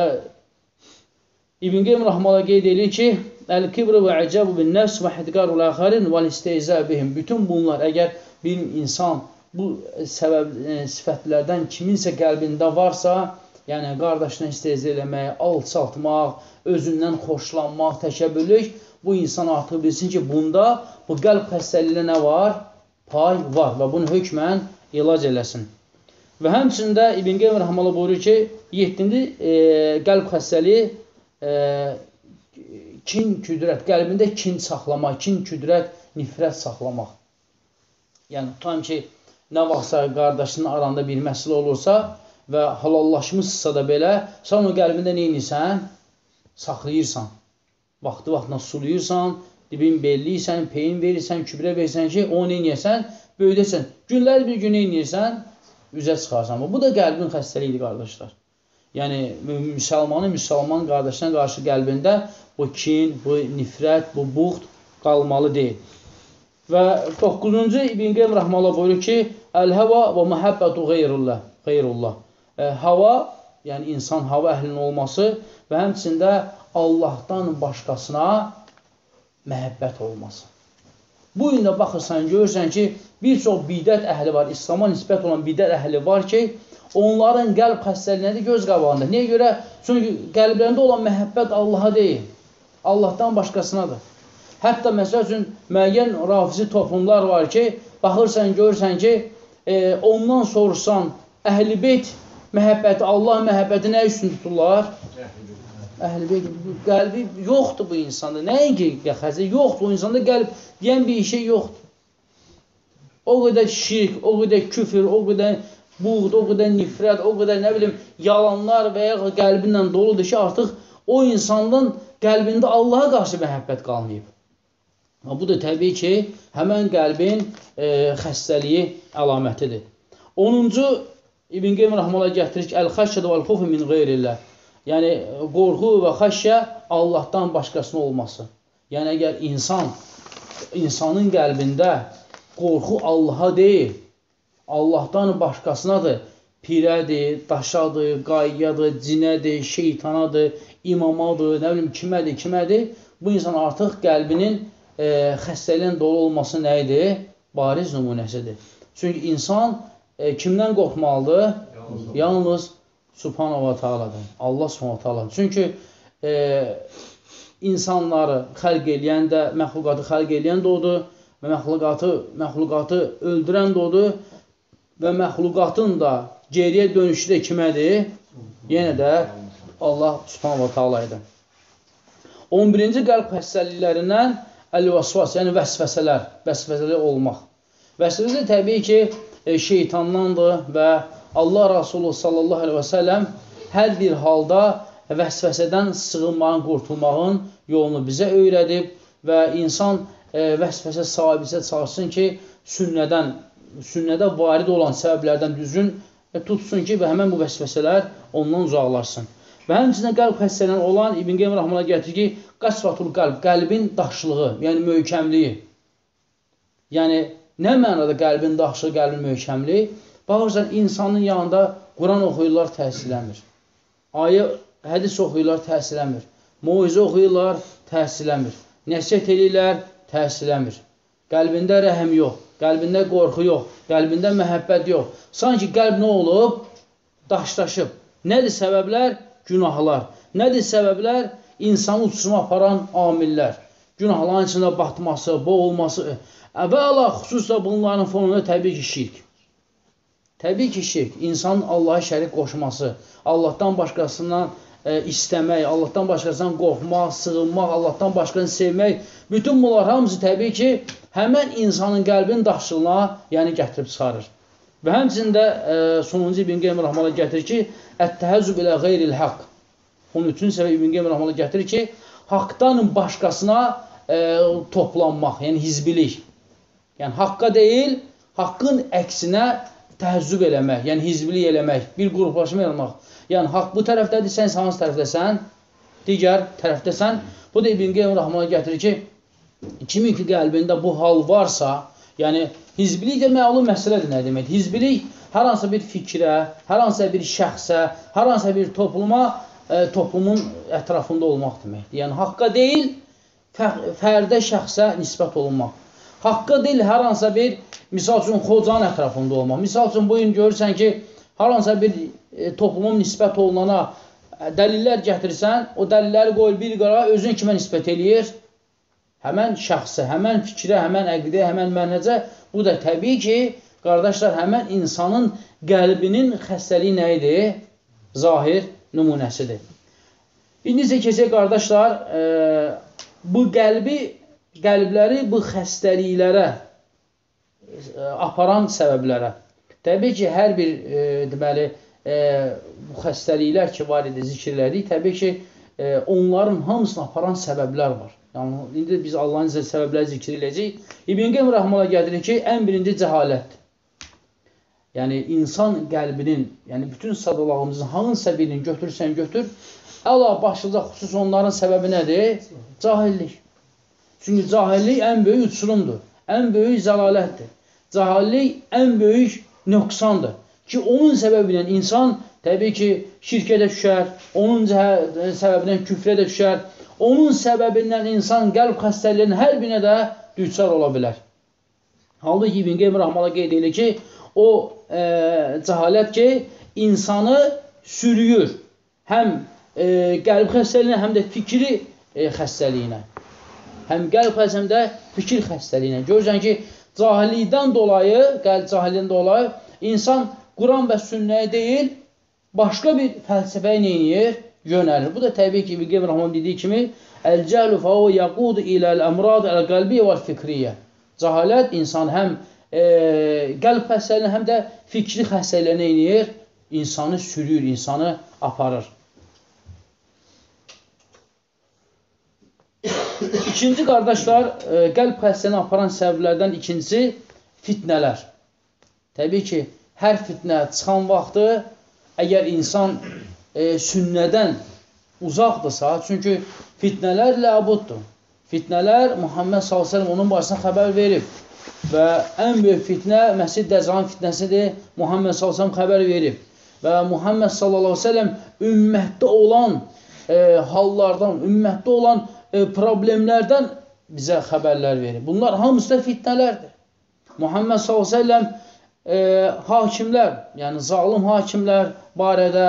İbn Qeym Rahmala qeyd edir ki, Əl-kibru və əcəbu bin nəfs və hidqaru l-əxərin və l-isteyzə bihim. Bütün bunlar, əgər bir insan bu səbəb, e, sifətlərdən kiminsə qəlbində varsa, yəni qardaşına isteyzə eləmək, alçaltmaq, özündən xoşlanmaq, təkəbbürlük, bu insan artıq bilsin ki, bunda bu qəlb xəstəliyində nə var? Pay var və bunu hökmən ilac eləsin. Və həmçində İbn Qeym Rəhmələ buyurur ki, 7-ci e, qəlb xəstəliyi e, kin, küdrət, qəlbində kin saxlamaq, kin, küdrət, nifrət saxlamaq. Yəni, tutam ki, nə vaxtsa qardaşının aranda bir məsələ olursa və halallaşmışsa da belə, sən o qəlbində nə edirsən? Saxlayırsan. Vaxtı-vaxtına suluyursan, dibin belliysən, peyin verirsən, kübrə verirsən ki, onu edirsən? Böyüdəsən. Günlər bir gün nə edirsən? üzə çıxarsan. Bu da qəlbin xəstəliyidir, qardaşlar. Yəni, müsəlmanın müsəlman qardaşına qarşı qəlbində bu kin, bu nifrət, bu buxt qalmalı deyil. Və 9-cu İbn Qeym Rəhmələ buyurur ki, Əl-həva və məhəbbətu qeyrullah. qeyrullah. E, hava, yəni insan hava əhlinin olması və həmçində Allahdan başqasına məhəbbət olması. Bu gün də baxırsan, görürsən ki, bir çox bidət əhli var, İslama nisbət olan bidət əhli var ki, onların qəlb xəstəliyinədir göz qabağında. Niyə görə? Çünki qəlblərində olan məhəbbət Allaha deyil, Allahdan başqasınadır. Hətta məsəl üçün müəyyən rafizi toplumlar var ki, baxırsan, görürsən ki, e, ondan soruşsan, əhl-i beyt məhəbbəti, Allah məhəbbəti nə üçün tuturlar? Əhl-i qəlbi yoxdur bu insanda. Nəinki xəzə yoxdur. O insanda qəlb deyən bir şey yoxdur. O qədər şirk, o qədər küfür, o qədər buğd, o qədər nifrət, o qədər nə bilim yalanlar və ya qəlbinlə doludur ki, artıq o insandan qəlbində Allaha qarşı məhəbbət qalmayıb. Bu da təbii ki, həmən qəlbin e, xəstəliyi əlamətidir. 10-cu İbn Qeym rəhməhullah gətirir ki, əl-xəşşədə vəl-xufu min qeyrillah. Yəni, qorxu və xəşyə Allahdan başqasına olması. Yəni, əgər insan, insanın qəlbində qorxu Allaha deyil, Allahdan başqasınadır. Pirədir, daşadır, qayyadır, cinədir, şeytanadır, imamadır, nə bilim kimədir, kimədir. Bu insan artıq qəlbinin e, xəstəliyin dolu olması nə idi? Bariz nümunəsidir. Çünki insan e, kimdən qorxmalıdır? Yalnız, Yalnız Subhanahu wa ta'aladan. Allah Subhanahu wa ta'ala. Çünki e, insanları xəlq eləyən də, məxluqatı xəlq eləyən də odur və məxluqatı, məxluqatı öldürən də odur və məxluqatın da geriyə dönüşü də kimədir? Yenə də Allah subhanahu wa ta'ala idi. 11-ci qəlb xəstəliklərindən əl-vəsvas, yəni vəsvəsələr, vəsvəsəli olmaq. Vəsvəsə təbii ki, şeytandandır və Allah Rasulü sallallahu aleyhi və səlləm hər bir halda vəsvəsədən sığınmağın, qurtulmağın yolunu bizə öyrədib və insan e, vəsvəsə sahibisə çalışsın ki, sünnədən, sünnədə varid olan səbəblərdən düzgün və tutsun ki, və həmən bu vəsvəsələr ondan uzaqlaşsın. Və həmçinin qəlb xəstəliyən olan İbn Qeym Rəhmana gətirir ki, qasvatul qəlb, qəlbin daşlığı, yəni möhkəmliyi. Yəni, nə mənada qəlbin daşlığı, qəlbin möhkəmliyi? Baxırsan, insanın yanında Quran oxuyurlar, təhsiləmir. Ayə, hədis oxuyurlar, təhsiləmir. Muizə oxuyurlar, təhsiləmir. Nəsiyyət eləyirlər, təhsiləmir. Qəlbində rəhəm yox, qəlbində qorxu yox, qəlbində məhəbbət yox. Sanki qəlb nə olub? Daşdaşıb. Nədir səbəblər? Günahlar. Nədir səbəblər? İnsanı uçuşuma aparan amillər. Günahların içində batması, boğulması. Əvvəla xüsusda bunların fonunda təbii ki, şirk. Təbii ki, şirk. İnsanın Allaha şərik qoşması, Allahdan başqasından e, istəmək, Allahdan başqasından qorxmaq, sığınmaq, Allahdan başqasını sevmək, bütün bunlar hamısı təbii ki, həmən insanın qəlbinin daşlığına, yəni gətirib çıxarır. Və həmçində e, sonuncu İbn Qeym Rəhmələ gətirir ki, Ət-təhəzzüb ilə qeyril haqq. Onun üçün səbəb İbn Qeym Rəhmələ gətirir ki, haqdan başqasına e, toplanmaq, yəni hizbilik. Yəni haqqa deyil, haqqın əksinə təhəzzüb eləmək, yəni hizbilik eləmək, bir qruplaşma eləmək. Yəni haqq bu tərəfdədir, sən hansı tərəfdəsən? Digər tərəfdəsən. Bu da İbn Qeym Rəhmələ gətirir ki, kimin ki qəlbində bu hal varsa, yəni hizbilik də məlum məsələdir nə demək. Hizbilik hər hansı bir fikrə, hər hansı bir şəxsə, hər hansı bir topluma, e, toplumun ətrafında olmaq deməkdir. Yəni haqqa deyil, fərdə şəxsə nisbət olunmaq. Haqqa deyil, hər hansı bir, misal üçün, xocanın ətrafında olmaq. Misal üçün, bu gün görürsən ki, hər hansı bir e, topluma nisbət olunana e, dəlillər gətirsən, o dəlilləri qoyur bir qara, özün kimə nisbət eləyir? həmən şəxsə, həmən fikrə, həmən əqidə, həmən mənhəcə, bu da təbii ki, qardaşlar, həmən insanın qəlbinin xəstəliyi nə idi? Zahir nümunəsidir. İndi isə keçək, qardaşlar, e, bu qəlbi, qəlbləri bu xəstəliklərə e, aparan səbəblərə. Təbii ki, hər bir, e, deməli, e, bu xəstəliklər ki, var idi, zikirlədik, təbii ki, e, onların hamısını aparan səbəblər var. Yəni, indi biz Allahın izə səbəbləri zikr edəcəyik. İbn Qeym Rəhmələ gədirir ki, ən birinci cəhalətdir. Yəni, insan qəlbinin, yəni bütün sadalağımızın hansısa birini götürsən, götür, əla başlıca xüsus onların səbəbi nədir? Cahillik. Çünki cahillik ən böyük uçurumdur, ən böyük zəlalətdir. Cahillik ən böyük nöqsandır ki, onun səbəbi ilə insan təbii ki, şirkə də düşər, onun səbəbindən küfrə də düşər, onun səbəbindən insan qəlb xəstəliyinin hər birinə də düçar ola bilər. Halbuki İbn Qeym Rəhmələ qeyd edir ki, o e, cəhalət ki, insanı sürüyür. Həm e, qəlb xəstəliyinə, həm də fikri e, xəstəliyinə. Həm qəlb həm də fikir xəstəliyinə. Görürsən ki, cahillikdən dolayı, qəlb cahilliyindən dolayı insan Quran və sünnəyə deyil, başqa bir fəlsəfəyə neyinir? yönəlir. Bu da təbii ki, İbn Rəhman dediyi kimi, Əl-cəhlu fəhu yaqud iləl-əmrad əl-qəlbiyyə vəl-fikriyyə. Cəhalət insan həm e, qəlb xəstəliyinə, həm də fikri xəstəliyinə eləyir, insanı sürür, insanı aparır. İkinci qardaşlar, e, qəlb xəstəliyinə aparan səbəblərdən ikincisi fitnələr. Təbii ki, hər fitnə çıxan vaxtı əgər insan e, sünnədən uzaqdırsa, çünki fitnələr ləbuddur. Fitnələr Muhammed s.ə.v onun barəsində xəbər verib. Və ən böyük fitnə Məsih Dəcalın fitnəsidir. Muhammed s.ə.v xəbər verib. Və Muhammed s.ə.v ümmətdə olan e, hallardan, ümmətdə olan e, problemlərdən bizə xəbərlər verir. Bunlar hamısı da fitnələrdir. Muhammed s.ə.v e, hakimlər, yəni zalim hakimlər barədə,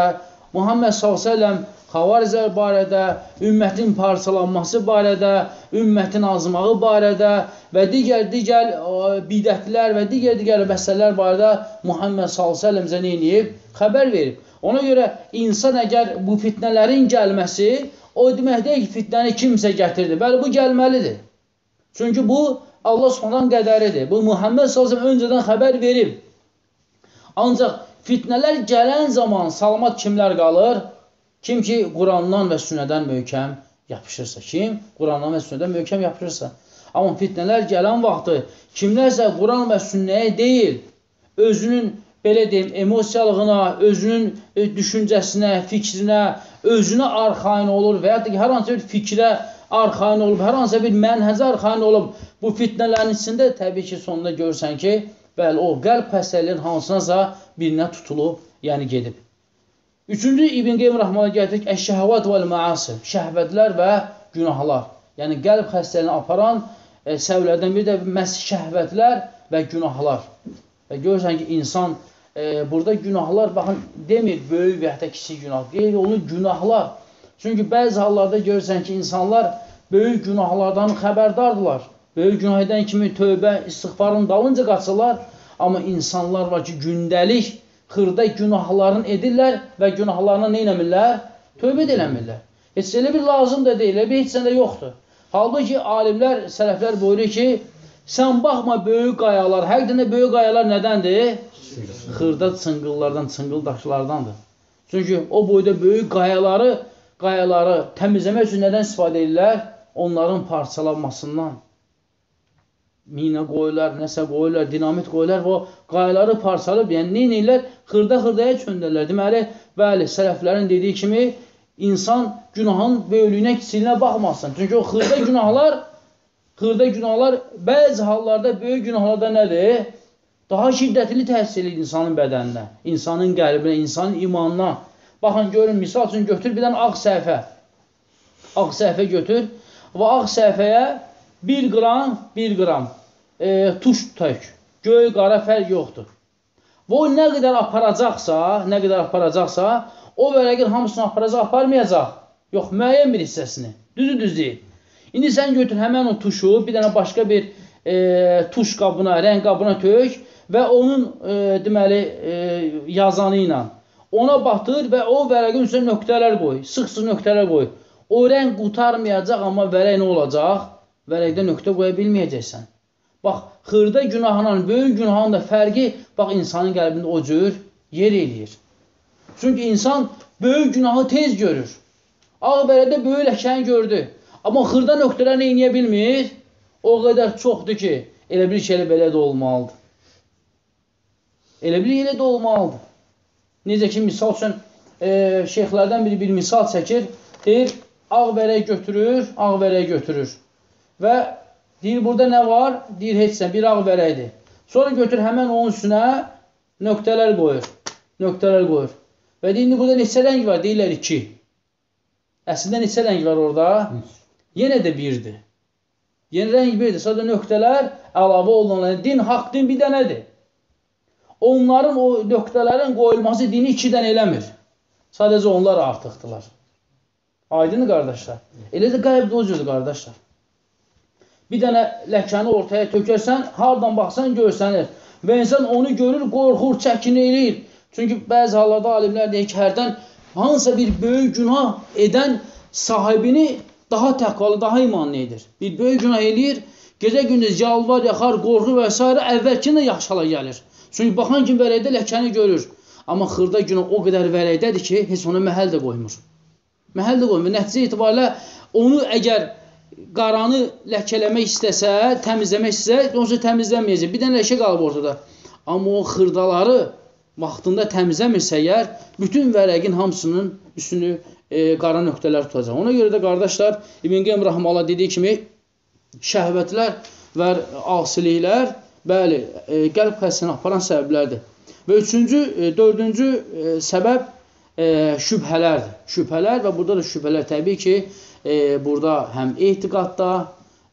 Muhammed s.ə.v xavariclər barədə, ümmətin parçalanması barədə, ümmətin azmağı barədə və digər-digər bidətlər və digər-digər məsələlər barədə Muhammed s.ə.v bizə neyiniyib? Xəbər verib. Ona görə insan əgər bu fitnələrin gəlməsi, o demək deyil ki, fitnəni kimsə gətirdi. Bəli, bu gəlməlidir. Çünki bu Allah Subhanahu qədəridir. Bu Muhammed s.ə.v öncədən xəbər verib. Ancaq fitnələr gələn zaman salamat kimlər qalır? Kim ki, Qurandan və sünnədən möhkəm yapışırsa, kim Qurandan və sünnədən möhkəm yapışırsa. Amma fitnələr gələn vaxtı kimlərsə Quran və sünnəyə deyil, özünün belə deyim, emosiyalığına, özünün e, düşüncəsinə, fikrinə, özünə arxain olur və ya ki, hər hansı bir fikrə arxain olub, hər hansı bir mənhəzə arxain olub, bu fitnələrin içində təbii ki, sonunda görürsən ki, bəli, o qəlb xəstəliyin hansınasa birinə tutulub, yəni gedib. Üçüncü İbn Qeym Rəhmana gətirik, əş-şəhəvat vəl-məasir, şəhvətlər və günahlar. Yəni, qəlb xəstəliyini aparan e, səvlərdən biri də məhz şəhvətlər və günahlar. Və görürsən ki, insan e, burada günahlar, baxın, demir böyük və da kiçik günah, qeyri onu günahlar. Çünki bəzi hallarda görürsən ki, insanlar böyük günahlardan xəbərdardılar. Böyük günah edən kimi tövbə, istiğfarın dalınca qaçırlar, amma insanlar var ki, gündəlik xırda günahlarını edirlər və günahlarına nə eləmirlər? Tövbə eləmirlər. Heç elə bir lazım da deyil, elə bir heç səndə yoxdur. Halbuki alimlər, sələflər buyurur ki, sən baxma böyük qayalar, həqiqdən də böyük qayalar nədəndir? Xırda çınqıllardan, çınqıl daşlardandır. Çünki o boyda böyük qayaları, qayaları təmizləmək üçün nədən istifadə edirlər? Onların parçalanmasından mina qoyurlar, nəsə qoyurlar, dinamit qoyurlar və qayaları parçalıb, yəni nə edirlər? Xırda-xırdaya çöndürürlər. Deməli, bəli, sələflərin dediyi kimi insan günahın böyüklüyünə, kiçiliyinə baxmasın. Çünki o xırda günahlar, xırda günahlar bəzi hallarda böyük günahlarda nədir? Daha şiddətli təsir edir insanın bədəninə, insanın qəlbinə, insanın imanına. Baxın, görün, misal üçün götür bir dənə ağ səhifə. Ağ səhifə götür və ağ səhifəyə 1 qram, 1 qram e, tuş tök. Göy, qara fərq yoxdur. Və o nə qədər aparacaqsa, nə qədər aparacaqsa, o vərəqin hamısını aparacaq, aparmayacaq. Yox, müəyyən bir hissəsini. Düzü düz deyil. İndi sən götür həmən o tuşu, bir dənə başqa bir e, tuş qabına, rəng qabına tök və onun e, deməli e, yazanı ilə ona batır və o vərəqin üstünə nöqtələr qoy, sıx-sıx nöqtələr qoy. O rəng qutarmayacaq, amma vərəq nə olacaq? Vərəqdə nöqtə qoya bilməyəcəksən. Bax, xırda günahla böyük günahın da fərqi, bax, insanın qəlbində o cür yer eləyir. Çünki insan böyük günahı tez görür. Ağ bərədə böyük ləkəni gördü. Amma xırda nöqtələr nə eləyə bilmir? O qədər çoxdur ki, elə bir şey belə də olmalıdır. Elə bir elə də olmalıdır. Necə ki, misal üçün, e, şeyxlərdən biri bir misal çəkir, deyir, ağ vərək götürür, ağ vərək götürür. Və deyir, burada nə var? Deyir, heç sən, bir ağ vərəkdir. Sonra götür həmən onun üstünə nöqtələr qoyur. Nöqtələr qoyur. Və deyir, burada neçə rəng var? Deyirlər, iki. Əslində neçə rəng var orada? Yenə də birdir. Yenə rəng birdir. Sadəcə nöqtələr əlavə olunanlar. Din, haqq din bir dənədir. Onların o nöqtələrin qoyulması dini ikidən eləmir. Sadəcə onlar artıqdılar. Aydın qardaşlar. Elə də qəlbdə o cürdür qardaşlar. Bir dənə ləkəni ortaya tökərsən, hardan baxsan görsənir. Və insan onu görür, qorxur, çəkinir. Çünki bəzi hallarda alimlər deyir ki, hərdən hansısa bir böyük günah edən sahibini daha təqvalı, daha imanlı edir. Bir böyük günah eləyir, gecə gündüz yalvar, yaxar, qorxu və s. əvvəlkindən yaxşı hala gəlir. Çünki baxan kimi vərəkdə ləkəni görür. Amma xırda günah o qədər vərəkdədir ki, heç ona məhəl də qoymur. Məhəl də qoymur. Nəticə itibarilə onu əgər qaranı ləkələmək istəsə, təmizləmək istəsə, onsuz təmizlənməyəcək. Bir dənə ləkə qalıb ortada. Amma o xırdaları vaxtında təmizləmirsə əgər, bütün vərəqin hamısının üstünü e, qara nöqtələr tutacaq. Ona görə də qardaşlar, İbn Qeym Rahmanullah dediyi kimi, şəhvətlər və asiliklər, bəli, e, qəlb xəstəliyinə aparan səbəblərdir. Və üçüncü, e, dördüncü e, səbəb e, şübhələrdir. Şübhələr və burada da şübhələr təbii ki, e, burada həm etiqadda,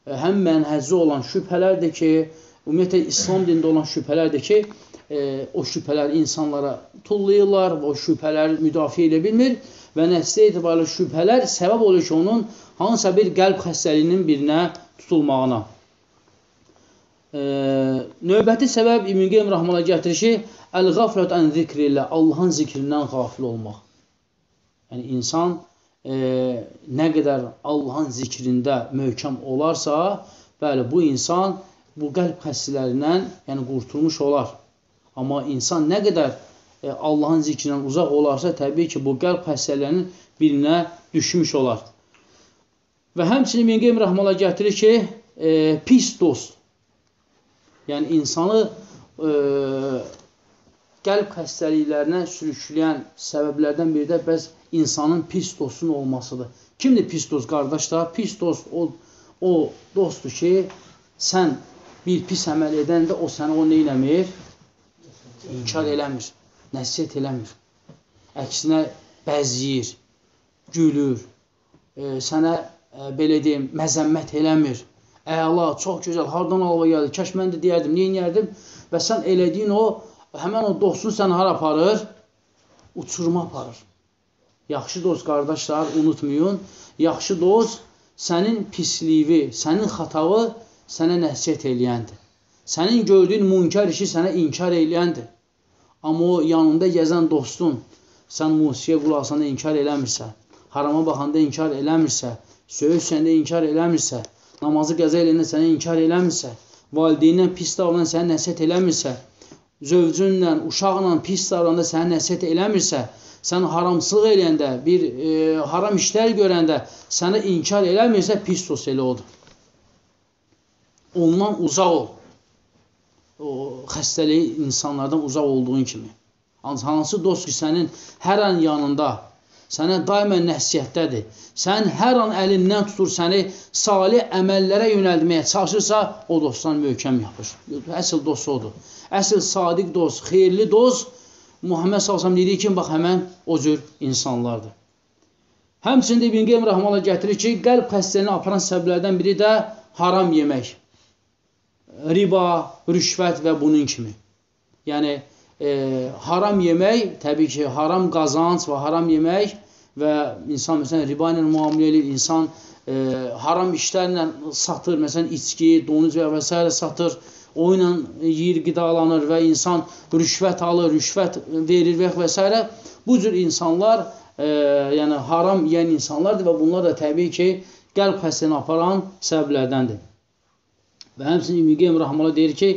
e, həm mənhəzi olan şübhələrdir ki, ümumiyyətlə İslam dində olan şübhələrdir ki, e, o şübhələr insanlara tullayırlar və o şübhələri müdafiə edə bilmir və nəticə etibarilə şübhələr səbəb olur ki, onun hansısa bir qəlb xəstəliyinin birinə tutulmağına. E, növbəti səbəb İbn Qeym Rahmanla gətirir ki, əl-qaflət ən zikrillə, Allahın zikrindən qafil olmaq. Yəni, insan e, nə qədər Allahın zikrində möhkəm olarsa, bəli, bu insan bu qəlb xəstələrindən yəni, qurtulmuş olar. Amma insan nə qədər e, Allahın zikrindən uzaq olarsa, təbii ki, bu qəlb xəstələrinin birinə düşmüş olar. Və həmçinin İbn Qeym Rəhmələ gətirir ki, e, pis dost, yəni insanı e, qəlb xəstəliklərinə sürükləyən səbəblərdən biri də bəs insanın pis dostun olmasıdır. Kimdir pis dost, qardaşlar? Pis dost o, o dostdur ki, sən bir pis əməl edəndə o səni o neynəmir? inkar eləmir, nəsiyyət eləmir. Əksinə bəziyir, gülür, e, sənə e, belə deyim, məzəmmət eləmir. Əla, çox gözəl, hardan alva gəldi, kəş mən də deyərdim, neynəyərdim? Və sən elədiyin o, həmən o dostun səni hara aparır? Uçurma aparır. Yaxşı dost, qardaşlar, unutmayın, yaxşı dost sənin pisliyi, sənin xatağı sənə nəsiyyət eləyəndir. Sənin gördüyün münkər işi sənə inkar eləyəndir. Amma o yanında gəzən dostun sən musiqiyə qulaq asanda inkar eləmirsə, harama baxanda inkar eləmirsə, söyürsəndə inkar eləmirsə, namazı qəza eləyəndə səni inkar eləmirsə, valideyndən pis davranan səni nəsiyyət eləmirsə, zövcünlə, uşaqla pis davranda səni nəsiyyət eləmirsə, sən haramsılıq eləyəndə, bir e, haram işlər görəndə səni inkar eləmirsə, pis dost elə odur. Ondan uzaq ol o xəstəliyi insanlardan uzaq olduğun kimi. Hansı dost ki, sənin hər an yanında, sənə daimən nəsiyyətdədir, sən hər an əlindən tutur, səni salih əməllərə yönəldməyə çalışırsa, o dostdan möhkəm yapış. Əsl dost odur. Əsl sadiq dost, xeyirli dost, Muhammed Salsam dediyi kimi, bax, həmən o cür insanlardır. Həmçində İbn Qeym Rəhmələ gətirir ki, qəlb xəstəliyini aparan səbəblərdən biri də haram yemək riba, rüşvət və bunun kimi. Yəni, e, haram yemək, təbii ki, haram qazanc və haram yemək və insan, məsələn, riba ilə müamilə edir, insan e, haram işlərlə satır, məsələn, içki, donuz və s. satır, o ilə yiyir, qidalanır və insan rüşvət alır, rüşvət verir və s. Bu cür insanlar, e, yəni haram yeyən insanlardır və bunlar da təbii ki, qəlb xəstəliyini aparan səbəblərdəndir. Və həmçinin İbn Qeym Rahmanlı deyir ki,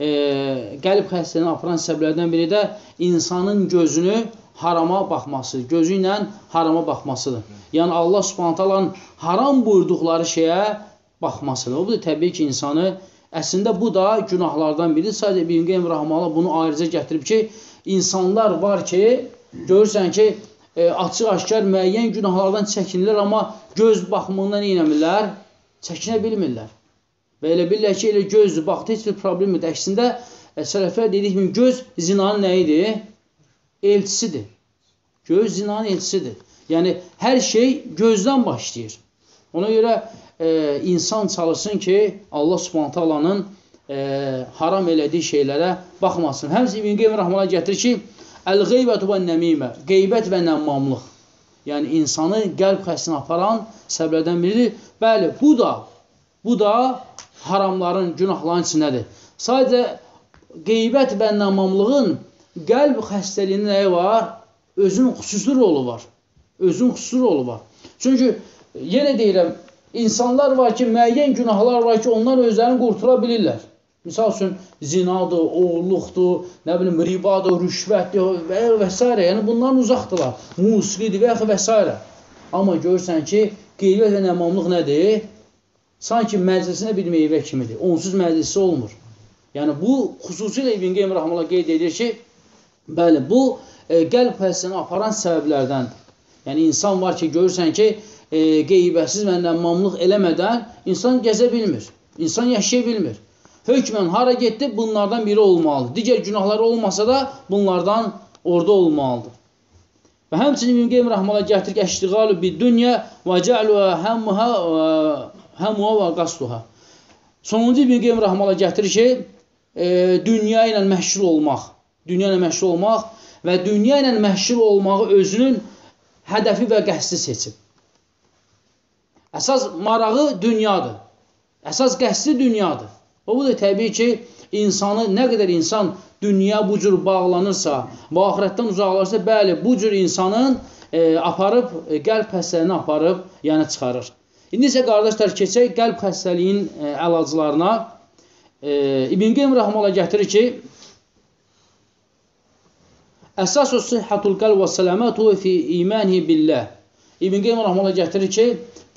e, qəlb xəstəliyini aparan səbəblərdən biri də insanın gözünü harama baxması, gözü ilə harama baxmasıdır. Yəni Allah Subhanahu taalanın haram buyurduqları şeyə baxmasıdır. O bu da təbii ki, insanı əslində bu da günahlardan biridir. Sadəcə İbn Qeym Rahmanlı bunu ayrıca gətirib ki, insanlar var ki, görürsən ki, e, açıq-aşkar müəyyən günahlardan çəkinirlər, amma göz baxımından eləmirlər, çəkinə bilmirlər. Və elə bilirlər ki, elə gözdür, baxdı, heç bir problem yoxdur. Əksində, e, sələflər dedik mi, göz zinanın nə idi? Elçisidir. Göz zinanın elçisidir. Yəni, hər şey gözdən başlayır. Ona görə e, insan çalışsın ki, Allah subhanətə alanın e, haram elədiyi şeylərə baxmasın. Həmsə İbn Qeym Rəhmələ gətirir ki, Əl-qeybət və nəmimə, qeybət və nəmmamlıq. Yəni, insanı qəlb xəstini aparan səbəblərdən biridir. Bəli, bu da, bu da haramların, günahların içindədir. Sadəcə qeybət və namamlığın qəlb xəstəliyinin nəyi var? Özün xüsusi rolu var. Özün xüsusi rolu var. Çünki yenə deyirəm, insanlar var ki, müəyyən günahlar var ki, onlar özlərini qurtula bilirlər. Misal üçün, zinadır, oğulluqdur, nə bilim, ribadır, rüşvətdir və, və s. Yəni, bundan uzaqdırlar. Musiqidir və, və s. Amma görürsən ki, qeybət və nəmamlıq nədir? Sanki məclisinə bir meyvə kimidir. Onsuz məclisi olmur. Yəni, bu xüsusilə İbn Qeym Rəhmələ qeyd edir ki, bəli, bu e, qəlb xəstəsini aparan səbəblərdəndir. Yəni, insan var ki, görürsən ki, e, qeybətsiz və nəmmamlıq eləmədən insan gəzə bilmir. İnsan yaşaya bilmir. Hökmən hara getdi? Bunlardan biri olmalıdır. Digər günahları olmasa da bunlardan orada olmalıdır. Və həmçinin İbn Qeym rəhməhullah gətirir ki, əştiğalu bi dünya və cə'luha hammuha hammuha və qasduha. Sonuncu İbn Qeym rəhməhullah gətirir ki, e, dünya ilə məşğul olmaq, dünya ilə məşğul olmaq və dünya ilə məşğul olmağı özünün hədəfi və qəsdi seçib. Əsas marağı dünyadır. Əsas qəsdi dünyadır. O bu da təbii ki, insanı nə qədər insan dünya bu cür bağlanırsa və axirətdən uzaqlaşsa, bəli, bu cür insanın e, aparıb, e, qəlb xəstəliyini aparıb, yəni çıxarır. İndi isə qardaşlar, keçək qəlb xəstəliyin e, əlaclarına. E, İbn Qeym Rəhmələ gətirir ki, Əsasu sihhatul qəlb və səlamatu fi imanihi billah. İbn Qeym Rəhmələ gətirir ki,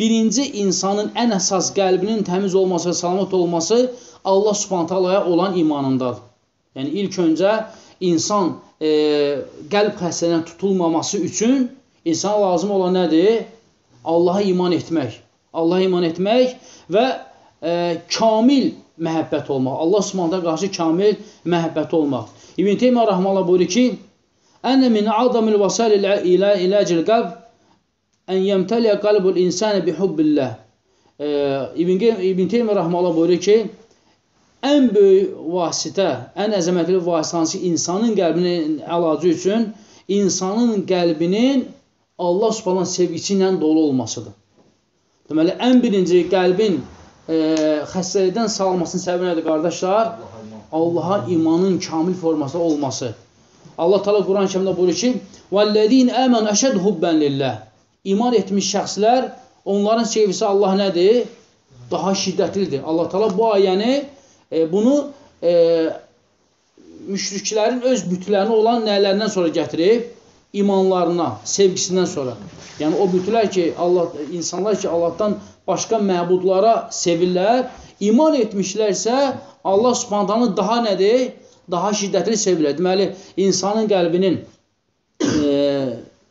birinci insanın ən əsas qəlbinin təmiz olması salamat olması Allah Subhanahu taalaya olan imanındadır. Yəni ilk öncə insan e, qəlb xəstəliyindən tutulmaması üçün insana lazım olan nədir? Allaha iman etmək. Allaha iman etmək və e, kamil məhəbbət olmaq. Allah Subhanahu qarşı kamil məhəbbət olmaq. İbn Teymiyyə rahmanullah buyurur ki: "Ənə min azamil vasail ilə ilacil qalb en yemtəliyə qalbul insani bi hubbillah." E, İbn İbn Teymiyyə rahmanullah buyurur ki: ən böyük vasitə, ən əzəmətli vasitə hansı insanın qəlbinin əlacı üçün insanın qəlbinin Allah Subhanahu sevgisi ilə dolu olmasıdır. Deməli, ən birinci qəlbin e, xəstəlikdən sağlamasının səbəbi nədir, qardaşlar? Allaha imanın kamil formasında olması. Allah Teala Quran-ı Kərimdə buyurur ki: "Vəllezîn əmenu əşəd hubben lillah." İman etmiş şəxslər, onların sevgisi Allah nədir? Daha şiddətlidir. Allah Teala bu ayəni e, bunu e, müşriklərin öz bütlərinə olan nələrindən sonra gətirib imanlarına, sevgisindən sonra. Yəni o bütlər ki, Allah insanlar ki, Allahdan başqa məbudlara sevirlər, iman etmişlərsə, Allah Subhanahu daha nədir? Daha şiddətli sevirlər. Deməli, insanın qəlbinin e,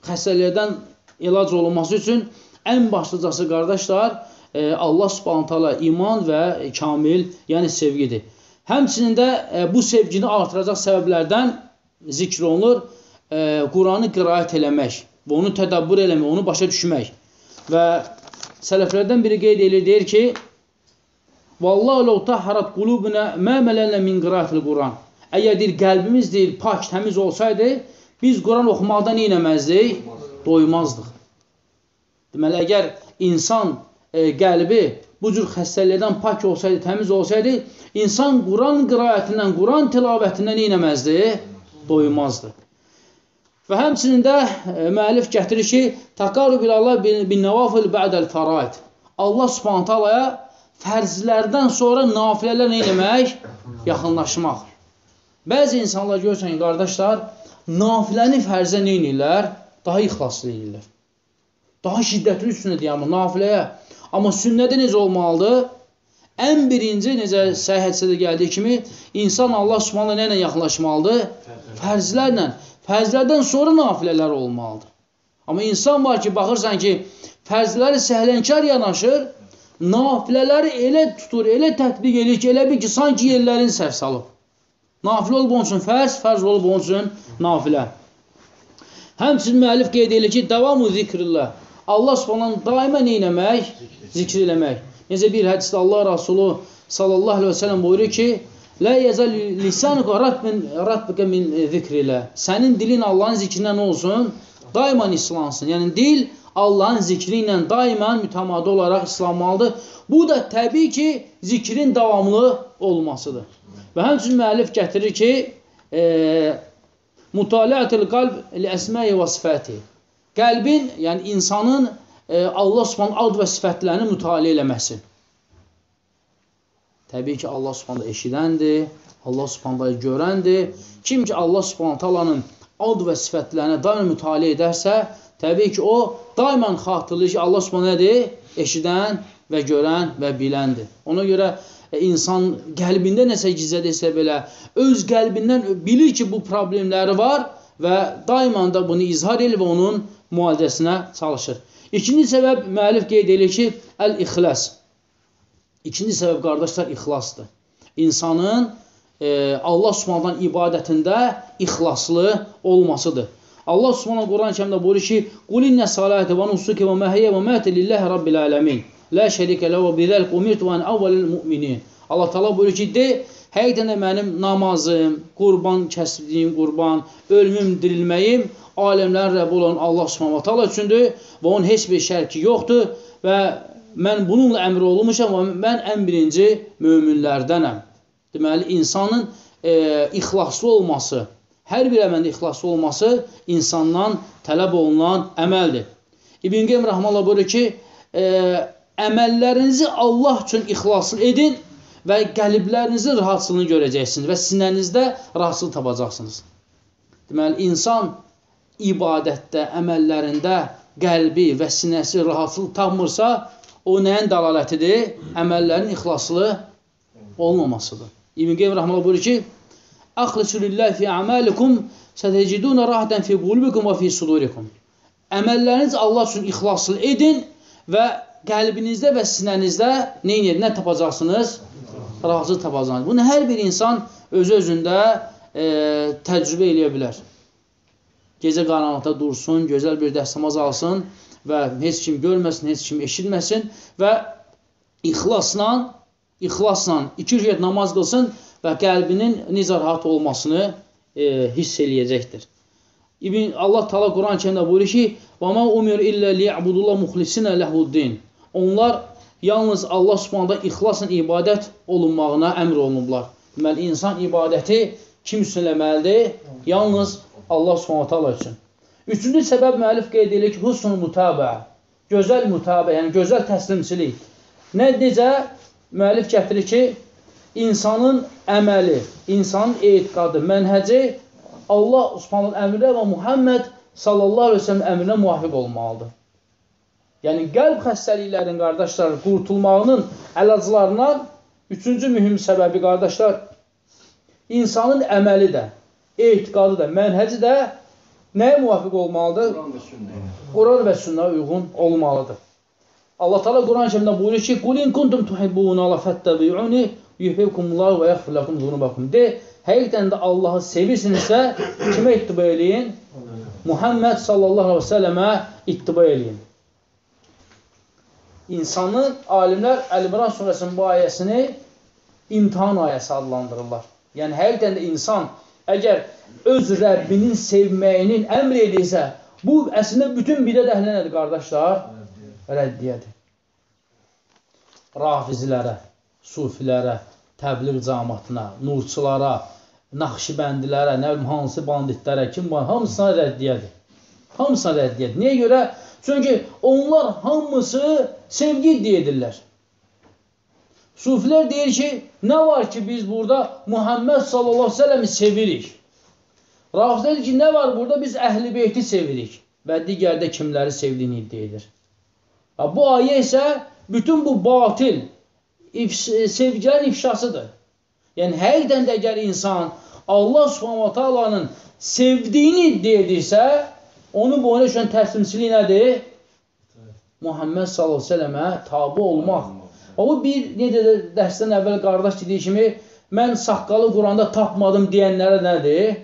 xəstəliklərdən elac olunması üçün ən başlıcası qardaşlar, e, Allah Subhanahu iman və kamil, yəni sevgidir. Həmçinin də e, bu sevgini artıracaq səbəblərdən zikr olunur Quranı qiraət eləmək və onu tədəbbür eləmək, onu başa düşmək. Və sələflərdən biri qeyd edir, deyir ki, Vallahu law taharat qulubuna ma malanna min qiraatil Quran. Əgər deyir qəlbimiz deyir pak, təmiz olsaydı, biz Quran oxumaqdan nə etməzdik? Doymazdıq. Deməli, əgər insan e, qəlbi bu cür xəstəlikdən pak olsaydı, təmiz olsaydı, insan Quran qiraətindən, Quran tilavətindən neynəməzdi? Doymazdı. Və həmçinin də e, müəllif gətirir ki, taqarrub ilallah bin nawafil ba'dəl faraid. Allah Subhanahu taalaya fərzlərdən sonra nafilələr nə etmək? Yaxınlaşmaq. Bəzi insanlar görsən qardaşlar, nafiləni fərzə nə edirlər? Daha ixlaslı edirlər. Daha şiddətli üstünə deyəm, nafiləyə Amma sünnədə necə olmalıdır? Ən birinci, necə səhih hədisədə gəldiyi kimi, insan Allah subhanə nə ilə yaxınlaşmalıdır? Fərzlərlə. Fərzlərdən sonra nafilələr olmalıdır. Amma insan var ki, baxırsan ki, fərzləri səhlənkar yanaşır, nafilələri elə tutur, elə tətbiq edir ki, elə bil ki, sanki yerlərini səhv salıb. Nafilə olub onun üçün fərz, fərz olub onun üçün nafilə. Həmçinin müəllif qeyd edir ki, davamu zikrillah. Allah subhanan daima neynəmək? Zikr eləmək. Necə bir hədisdə Allah Rasulü sallallahu aleyhi və sələm buyurur ki, Lə yəzəl lisanuka ratbika min zikrilə. Sənin dilin Allahın zikrindən olsun, daima islansın. Yəni dil Allahın zikri ilə daima mütəmadi olaraq islanmalıdır. Bu da təbii ki, zikrin davamlı olmasıdır. Və həmçinin müəllif gətirir ki, e, Mutaliatul qalb li əsməyi və sifəti. Qəlbin, yəni insanın e, Allah Subhanahu ad və sifətlərini mütaliə eləməsi. Təbii ki, Allah Subhanahu eşidəndir, Allah Subhanahu görəndir. Kim ki Allah Subhanahu taalanın ad və sifətlərini daim mütaliə edərsə, təbii ki, o daimən xatırlayır ki, Allah Subhanahu nədir? Eşidən və görən və biləndir. Ona görə e, insan qəlbində nəsə gizlədirsə belə, öz qəlbindən bilir ki, bu problemləri var və daimən də bunu izhar edir və onun müalicəsinə çalışır. İkinci səbəb müəllif qeyd edir ki, əl-ixlas. İkinci səbəb qardaşlar ixlasdır. İnsanın e, Allah Subhanahu ibadətində ixlaslı olmasıdır. Allah Subhanahu Quran-Kərimdə buyurur ki: "Qul inna salati və nusuki və məhiyyə və məti lillahi rabbil alamin. La şərikə ləhu və bizəlik umirtu və awwalul mu'minin." Allah Taala buyurur ki: "De, həqiqətən də mənim namazım, qurban kəsdiyim qurban, ölümüm, dirilməyim aləmlərin Rəbbi olan Allah Subhanahu taala üçündür və onun heç bir şəriki yoxdur və mən bununla əmr olunmuşam və mən ən birinci möminlərdənəm. Deməli, insanın e, ixlaslı olması, hər bir əməndə ixlaslı olması insandan tələb olunan əməldir. İbn Qeym Rəhmallah buyurur ki, e, əməllərinizi Allah üçün ixlaslı edin və qəliblərinizin rahatsızlığını görəcəksiniz və sinənizdə rahatsızlıq tapacaqsınız. Deməli, insan ibadətdə, əməllərində qəlbi və sinəsi rahatsızlıq tapmırsa, o nəyin dalalətidir? Əməllərin ixlaslı olmamasıdır. İbn Qeym Rəhməllah buyurur ki, Əxlisu lillah fi əməlikum sətəcidunə rahətən fi qulubikum və fi sudurikum. Əməlləriniz Allah üçün ixlaslı edin və qəlbinizdə və sinənizdə nə edin, nə tapacaqsınız? Razı tapacaqsınız. Bunu hər bir insan öz-özündə e, təcrübə eləyə bilər. Gecə qaranlıqda dursun, gözəl bir dəstəmaz alsın və heç kim görməsin, heç kim eşitməsin və ixlasla, ixlasla iki rükət namaz qılsın və qəlbinin necə rahat olmasını e, hiss eləyəcəkdir. İbn Allah Taala Quran-Kərimdə buyurur ki: "Və ma umir illə liya'budullah muxlisinə lehuddin." Onlar yalnız Allah Subhanahu ixlasla ibadət olunmağına əmr olunublar. Deməli insan ibadəti kim üçün eləməlidir? Yalnız Allah Subhanahu taala üçün. Üçüncü səbəb müəllif qeyd edir ki, husnul mutabə. Gözəl mutabə, yəni gözəl təslimçilik. Nə necə müəllif gətirir ki, insanın əməli, insanın etiqadı, mənhəci Allah Subhanahu əmrinə və Muhammed sallallahu əleyhi və səlləm əmrinə müvafiq olmalıdır. Yəni qəlb xəstəliklərinin qardaşlar qurtulmağının əlaclarından üçüncü mühüm səbəbi qardaşlar insanın əməli də etiqadı da, mənhəci də nəyə müvafiq olmalıdır? Quran və sünnəyə uyğun olmalıdır. Allah Teala Quran-Kərimdə buyurur ki: "Qul in kuntum tuhibbuna la fattabi'uni yuhibbukumullahu və yaghfir lakum zunubakum." De, həqiqətən də Allahı sevirsinizsə, kimə ittiba eləyin? Muhammed sallallahu əleyhi və səlləmə ittiba eləyin. İnsanın alimlər Əl-İmran surəsinin bu ayəsini imtahan ayəsi adlandırırlar. Yəni həqiqətən də insan əgər öz Rəbbinin sevməyinin əmr edirsə, bu əslində bütün bidət əhlinə nədir, qardaşlar? Rəddiyyədir. Rafizlərə, sufilərə, təbliğ camatına, nurçulara, naxşibəndilərə, nə bilim, hansı banditlərə, kim var, hamısına rəddiyədir. Hamısına rəddiyədir. Niyə görə? Çünki onlar hamısı sevgi iddia edirlər. Sufilər deyir ki, nə var ki biz burada Muhammed sallallahu aleyhi ve selləmi sevirik. Rafizə deyir ki, nə var burada biz əhl-i beyti sevirik və digərdə kimləri sevdiyini iddia edir. Bu ayə isə bütün bu batil ifş sevgilərin ifşasıdır. Yəni, həqiqdən də əgər insan Allah subhanahu ta'alanın sevdiyini iddia edirsə, onun boyuna düşən təslimçiliyi nədir? Muhammed sallallahu aleyhi ve sələmə tabi olmaq. O bir necə də dərsdən əvvəl qardaş dediyi kimi mən saqqalı Quranda tapmadım deyənlərə nədir?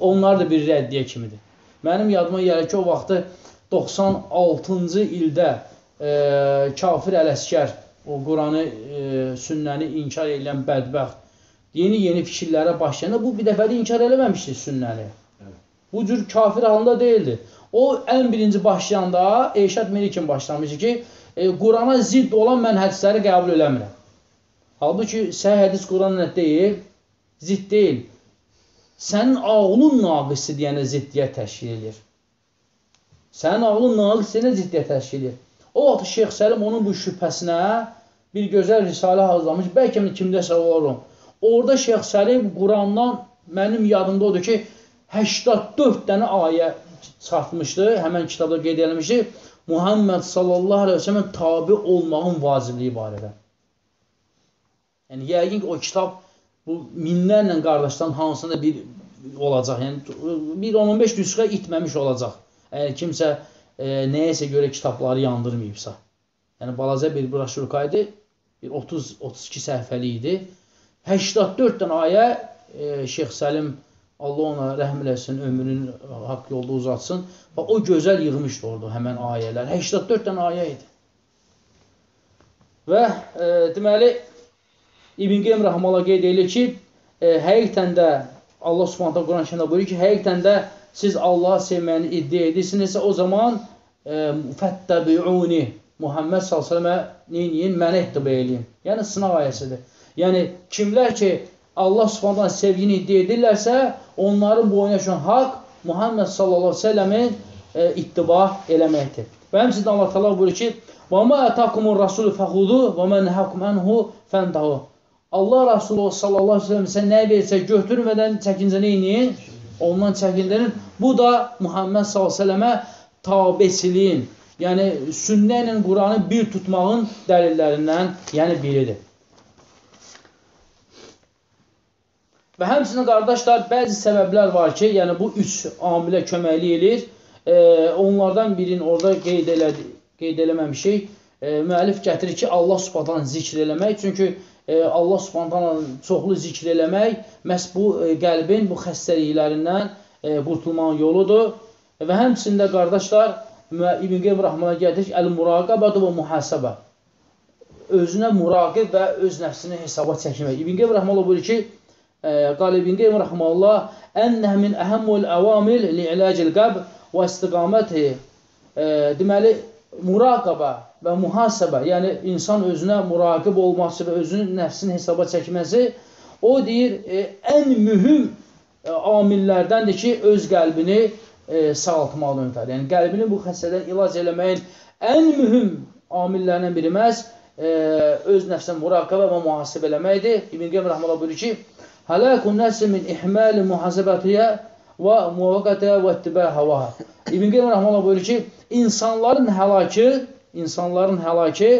Onlar da bir rəddiyə kimidir. Mənim yadıma gəlir ki, o vaxtı 96-cı ildə e, kafir ələskər, o Quranı, e, sünnəni inkar edən bədbəxt, yeni-yeni fikirlərə başlayanda bu bir dəfə də inkar eləməmişdi sünnəni. Bu cür kafir halında deyildi. O ən birinci başlayanda Eşad Melikin başlamışdı ki, e, Qurana zidd olan mən hədisləri qəbul eləmirəm. Halbuki səhih hədis Quranla deyil, zidd deyil. Sənin ağlın naqisi deyənə ziddiyyət təşkil edir. Sənin ağlın naqis deyənə ziddiyyət təşkil edir. O vaxt Şeyx Səlim onun bu şübhəsinə bir gözəl risalə hazırlamış. Bəlkə kimdəsə olarım. Orada Şeyx Səlim Qurandan mənim yadımda odur ki, 84 dənə ayə çıxartmışdı. Həmən kitabda qeyd edilmişdi. Muhammed sallallahu aleyhi ve sellem tabi olmağın vacibliyi barədə. Yəni, yəqin ki, o kitab bu minlərlə qardaşdan hansında bir olacaq. Yəni, bir 10-15 nüsxə itməmiş olacaq. Əgər kimsə e, nəyəsə görə kitabları yandırmayıbsa. Yəni balaca bir broşurka idi. Bir 30 32 səhifəli idi. 84 dənə ayə e, Şeyx Səlim Allah ona rəhm eləsin, ömrünün haqq yolda uzatsın. Və o gözəl yığmışdı orada həmən ayələr. 84 dənə ayə idi. Və e, deməli İbn Qeym rəhməhullah qeyd edir ki, e, həqiqətən də Allah Subhanahu Quran-Kərimdə buyurur ki, həqiqətən də siz Allahı sevməyini iddia edirsinizsə, o zaman e, fəttəbiuni Muhammed s.ə.və neyin? Mənə ittibə eləyin. Yəni, sınaq ayəsidir. Yəni, kimlər ki, Allah subhandan sevgini iddia edirlərsə, onların boyuna düşən haqq Muhammed s.ə.v-in e, ittiba eləməkdir. Və həmçində Allah təala buyurur ki: "Və ma atakumur rasul fəxudu və men hakum anhu fəntahu." Allah Rasulü sallallahu əleyhi və səlləm sizə nə versə götürmədən çəkincə nə edin? Ondan çəkindirin. Bu da Muhammed sallallahu əleyhi və səlləmə tabeçiliyin, yəni sünnə ilə Quranı bir tutmağın dəlillərindən, yəni biridir. Və həmçinin qardaşlar, bəzi səbəblər var ki, yəni bu üç amilə köməkli eləyir. E, onlardan birini orada qeyd, elədi, qeyd eləməmişik. E, müəllif gətirir ki, Allah subhanahu zikr eləmək. Çünki e, E, Allah Subhanahu çoxlu zikr eləmək məhz bu e, qəlbin bu xəstəliklərindən e, qurtulmanın yoludur. Və həmçində qardaşlar İbn Qeym Rəhmana gəlir ki, əl-muraqabatu və muhasabə. Özünə muraqib və öz nəfsini hesaba çəkmək. İbn Qeym Rəhmanullah buyurur ki, qal İbn Qeym Rəhmanullah ənnə min əhəmmül əvamil li ilacil qəb və istiqaməti. Deməli, muraqaba və mühasibə, yəni insan özünə muraqib olması və özünün nəfsini hesaba çəkməsi o deyir e, ən mühüm e, amillərdəndir ki, öz qəlbini e, sağaltmalıdır ötər. Yəni qəlbini bu xəstədən ilac eləməyin ən mühüm amillərindən biri məhz e, öz nəfsinə muraqibə və mühasibə eləməkdir. İbn Qeym rəhməhullah buyurur ki, Hələkun nəsi min ihməli muhasəbətiyə və muvəqqətə və ittibə havaha. İbn Qeym Rəhmanullah buyurur ki, insanların həlakı, insanların həlakı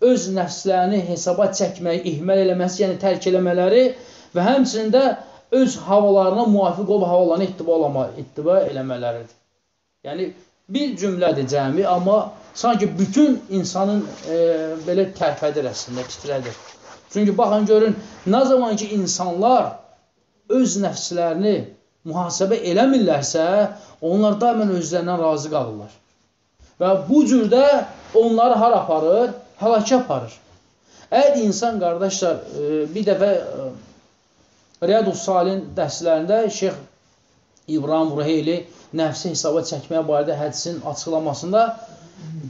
öz nəfslərini hesaba çəkmək, ihmal eləməsi, yəni tərk eləmələri və həmçində öz havalarına müvafiq olub havalarına ittiba, ittiba eləmələridir. Yəni, bir cümlədir cəmi, amma sanki bütün insanın e, belə tərpədir əslində, titrədir. Çünki baxın görün, nə zaman ki insanlar öz nəfslərini mühasibə eləmirlərsə, onlar daimən özlərindən razı qalırlar. Və bu cürdə onları har aparır? Həlakə aparır. Əgər insan, qardaşlar, e, bir dəfə e, Riyadus Salin dərslərində Şeyx İbrahim Ruheyli nəfsi hesaba çəkməyə barədə hədisin açıqlamasında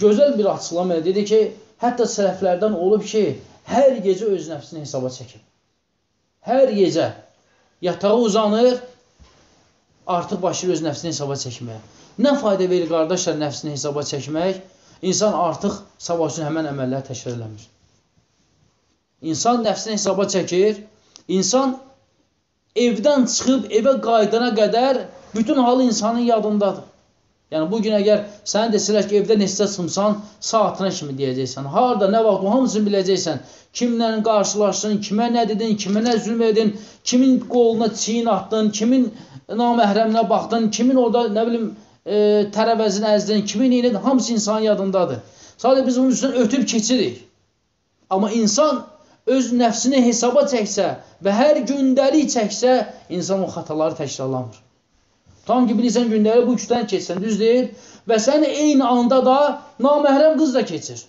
gözəl bir açıqlama dedi ki, hətta sələflərdən olub ki, hər gecə öz nəfsini hesaba çəkir. Hər gecə yatağa uzanır, artıq başlayır öz nəfsini hesaba çəkməyə. Nə fayda verir qardaşlar nəfsini hesaba çəkmək? İnsan artıq sabah üçün həmən əməlləri təkrar eləmir. İnsan nəfsini hesaba çəkir, insan evdən çıxıb evə qaydana qədər bütün halı insanın yadındadır. Yəni bu gün əgər sən desələr ki, evdə neçə çıxmısan, saatına kimi deyəcəksən. Harda, nə vaxt, hamısını biləcəksən. Kimlə qarşılaşdın, kimə nə dedin, kimə nə zülm edin, kimin qoluna çiyin atdın, kimin naməhrəminə baxdın, kimin orada nə bilim e, tərəvəzini əzdin, kimin neyin edin, hamısı insanın yadındadır. Sadəcə biz bunun üstündən ötüb keçirik. Amma insan öz nəfsini hesaba çəksə və hər gündəlik çəksə, insan o xataları təkrarlamır. Tam ki, bilirsən, günləri bu üçdən keçsən, düz deyil. Və sən eyni anda da naməhrəm qız da keçir.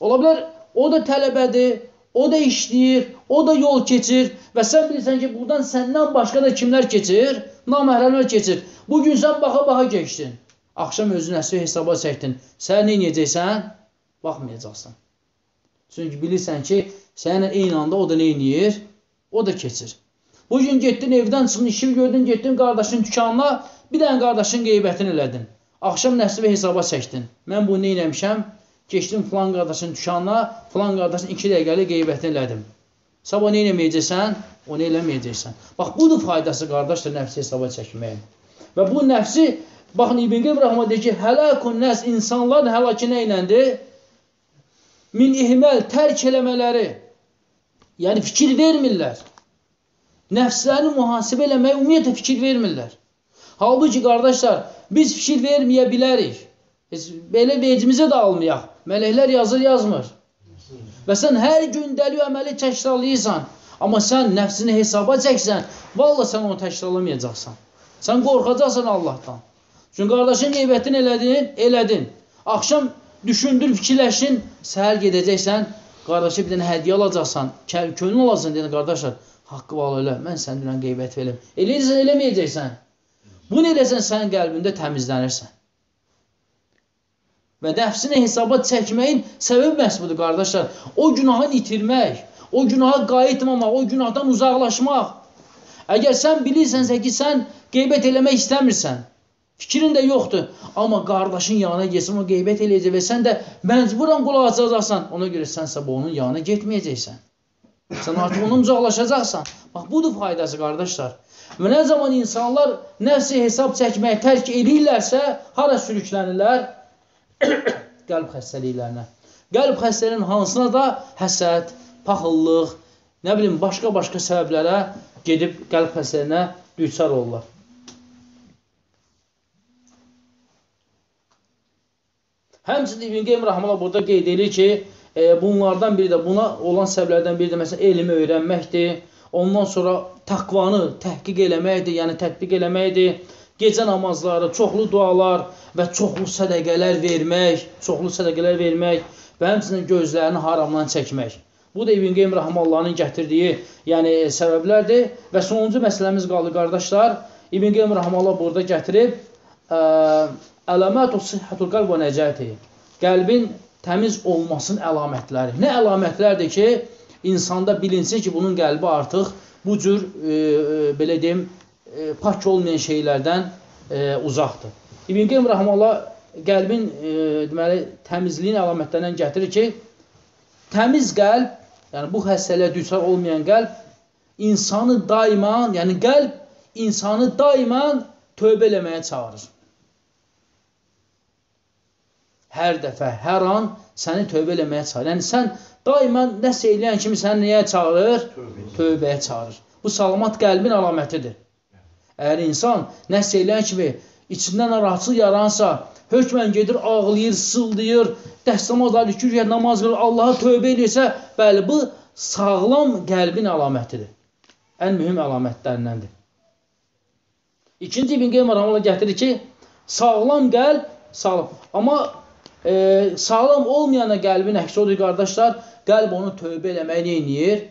Ola bilər, o da tələbədir, o da işləyir, o da yol keçir və sən bilirsən ki, buradan səndən başqa da kimlər keçir? Naməhrəmlər keçir. Bugün sən baxa-baxa keçdin. Axşam özün əsri hesaba çəkdin. Sən nə edəcəksən? Baxmayacaqsan. Çünki bilirsən ki, səninlə eyni anda o da nə edir? O da keçir. Bu gün getdin evdən çıxdın, işini gördün, getdin qardaşın dükanına, bir dənə qardaşın qeybətini elədin. Axşam nəsbi hesaba çəkdin. Mən bunu nə eləmişəm? Keçdim filan qardaşın dükanına, filan qardaşın 2 dəqiqəlik qeybətini elədim. Sabah nə eləməyəcəksən? Onu eləməyəcəksən. Bax, budur faydası qardaşlar nəfsi hesaba çəkməyin. Və bu nəfsi, baxın İbn Qeym Rəhmə deyir ki, həlakun nəs insanların həlakı nə iləndir? Min ihməl, tərk eləmələri. Yəni fikir vermirlər nəfslərini mühasibə eləməyə ümumiyyətlə fikir vermirlər. Halbuki, qardaşlar, biz fikir verməyə bilərik. Heç belə vecimizə də almayaq. Mələklər yazır, yazmır. Və sən hər gün dəli əməli təkrarlayırsan, amma sən nəfsini hesaba çəksən, valla sən onu təkrarlamayacaqsan. Sən qorxacaqsan Allahdan. Çünki qardaşın qeybətini elədin, elədin. Axşam düşündür, fikirləşin, səhər gedəcəksən, qardaşı bir dənə hədiyyə alacaqsan, könül olasın, deyən qardaşlar, haqqı var elə, mən səndən qeybət verim. Eləyirsən, eləməyəcəksən. Bunu eləsən, sənin qəlbində təmizlənirsən. Və nəfsini hesaba çəkməyin səbəbi məhz budur, qardaşlar. O günahı itirmək, o günaha qayıtmamaq, o günahdan uzaqlaşmaq. Əgər sən bilirsənsə ki, sən qeybət eləmək istəmirsən, fikrin də yoxdur, amma qardaşın yanına getsin, o qeybət eləyəcək və sən də məcburan qulaq açacaqsan, ona görə sənsə bu onun yanına getməyəcəksən. Sən artıq ondan uzaqlaşacaqsan. Bax, budur faydası, qardaşlar. Və nə zaman insanlar nəfsi hesab çəkməyi tərk edirlərsə, hara sürüklənirlər? Qəlb xəstəliklərinə. Qəlb xəstəliyinin hansına da həsəd, paxıllıq, nə bilim, başqa-başqa səbəblərə gedib qəlb xəstəliyinə düçar olurlar. Həmçinin İbn Qeym Rəhmələ burada qeyd edir ki, e, bunlardan biri də, buna olan səbəblərdən biri də məsələn, elmi öyrənməkdir, ondan sonra təqvanı təhqiq eləməkdir, yəni tətbiq eləməkdir, gecə namazları, çoxlu dualar və çoxlu sədəqələr vermək, çoxlu sədəqələr vermək və həmçinin gözlərini haramdan çəkmək. Bu da İbn Qeym Rəhməllahın gətirdiyi, yəni səbəblərdir və sonuncu məsələmiz qaldı qardaşlar. İbn Qeym Rəhməllah burada gətirib əlamətü sihhatul qalb və nəcəti. Qəlbin təmiz olmasının əlamətləri. Nə əlamətlərdir ki, insanda bilinsin ki, bunun qəlbi artıq bu cür e, e, belə deyim, e, pak olmayan şeylərdən e, uzaqdır. İbn Qeym Rəhməllah qəlbin e, deməli təmizliyin əlamətlərindən gətirir ki, təmiz qəlb, yəni bu xəstəliyə düçar olmayan qəlb insanı daima, yəni qəlb insanı daima tövbə eləməyə çağırır. Hər dəfə, hər an səni tövbə eləməyə çağırır. Yəni sən daima nəsə eləyən kimi səni nəyə çağırır? Tövbəyə çağırır. Bu salamat qəlbin əlamətidir. Əgər insan nəsə eləyən kimi içindən narahatçılıq yaransa, hökmən gedir, ağlayır, sıldayır, dəstəmaz alikür, namaz qılır, Allaha tövbə edirsə, bəli, bu sağlam qəlbin əlamətidir. Ən mühüm əlamətlərindəndir. İkinci İbn Qeym Rəhməllah gətirir ki, sağlam qəlb sağlam. Amma e, sağlam olmayana qəlbin əksi odur qardaşlar, qəlb onu tövbə eləməyi edir?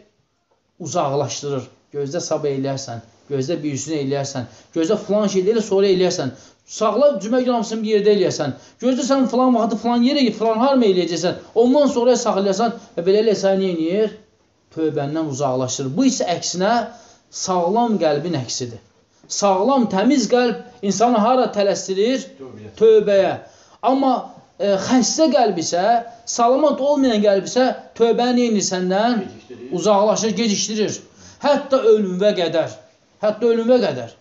Uzaqlaşdırır. Gözdə sabah eləyərsən. Gözlə birisini eləyərsən. Gözlə filan şey elə sonra eləyərsən. Sağla cümə günü hamısını bir yerdə eləyərsən. Gözlə sən filan vaxtı filan yerə git, filan harma eləyəcəksən. Ondan sonra saxlayasan və belə eləsən nə edir? Tövbəndən uzaqlaşır. Bu isə əksinə sağlam qəlbin əksidir. Sağlam, təmiz qəlb insanı hara tələsdirir? Tövbəyə. Tövbəyə. Amma e, xəstə qəlb isə, salamat olmayan qəlb isə tövbəni edir səndən? Uzaqlaşır, gecikdirir. Hətta ölümə qədər. Hətta ölümə qədər.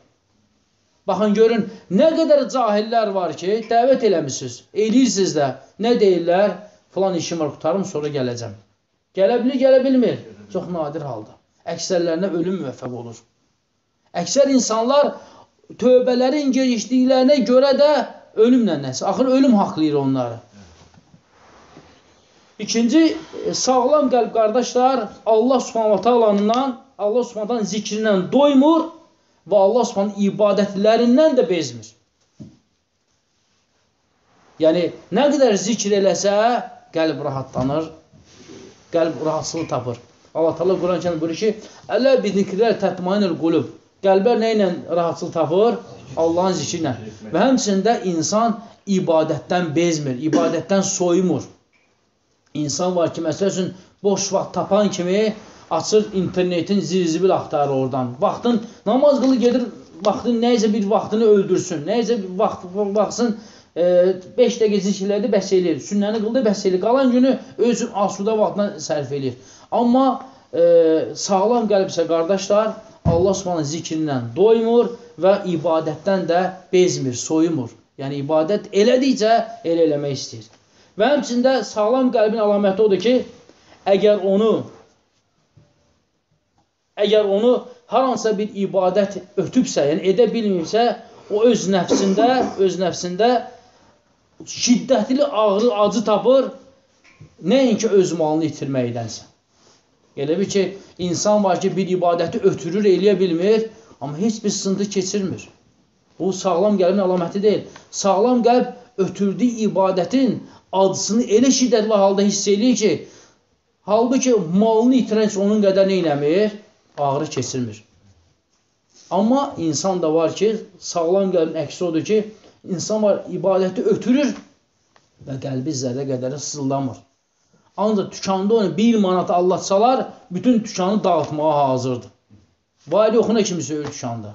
Baxın, görün, nə qədər cahillər var ki, dəvət eləmişsiniz, eləyirsiniz də, nə deyirlər? Filan işim var, qutarım, sonra gələcəm. Gələ bilir, gələ bilmir. Çox nadir halda. Əksərlərinə ölüm müvəffəq olur. Əksər insanlar tövbələrin gecikdiklərinə görə də ölümlə nəsə. Axır ölüm haqlayır onları. İkinci, sağlam qəlb qardaşlar Allah subhanahu ta'alanından Allah Subhanahu zikrindən doymur və Allah Subhanahu ibadətlərindən də bezmir. Yəni nə qədər zikr eləsə, qəlb rahatlanır, qəlb rahatsızlıq tapır. Allah Taala Quran-Kərimdə buyurur ki: "Ələ bi zikrlər tətmainul qulub." Qəlblər nə ilə rahatsızlıq tapır? Allahın zikri ilə. Və həmçində insan ibadətdən bezmir, ibadətdən soyumur. İnsan var ki, məsəl üçün boş vaxt tapan kimi açır internetin zirzibil axtarır oradan. Vaxtın namaz qılı gedir, vaxtın nəyəcə bir vaxtını öldürsün. Nəyəcə bir vaxt baxsın 5 e, dəqiqə zikirlədi, bəs eləyir. Sünnəni qıldı, bəs eləyir. Qalan günü öz asuda vaxtına sərf eləyir. Amma e, sağlam qəlb isə qardaşlar Allah Subhanahu zikrindən doymur və ibadətdən də bezmir, soyumur. Yəni ibadət elədikcə elə eləmək istəyir. Və həmçində sağlam qəlbin əlaməti odur ki, əgər onu əgər onu hər hansısa bir ibadət ötübsə, yəni edə bilmirsə, o öz nəfsində, öz nəfsində şiddətli ağrı, acı tapır, nəinki öz malını itirməkdənsə. Elə bir ki, insan var ki, bir ibadəti ötürür, eləyə bilmir, amma heç bir sıntı keçirmir. Bu sağlam qəlbin əlaməti deyil. Sağlam qəlb ötürdüyü ibadətin acısını elə şiddətli halda hiss eləyir ki, halbuki malını itirən onun qədər neynəmir? Ağrı keçirmir. Amma insan da var ki, sağlam qəlbin əksi odur ki, insan var ibadəti ötürür və qəlbi zərrə qədəri sızıldamır. Ancaq tükanda onu bir manat allatsalar, bütün tükanı dağıtmağa hazırdır. Vayda yoxuna kimi söyür tükanda.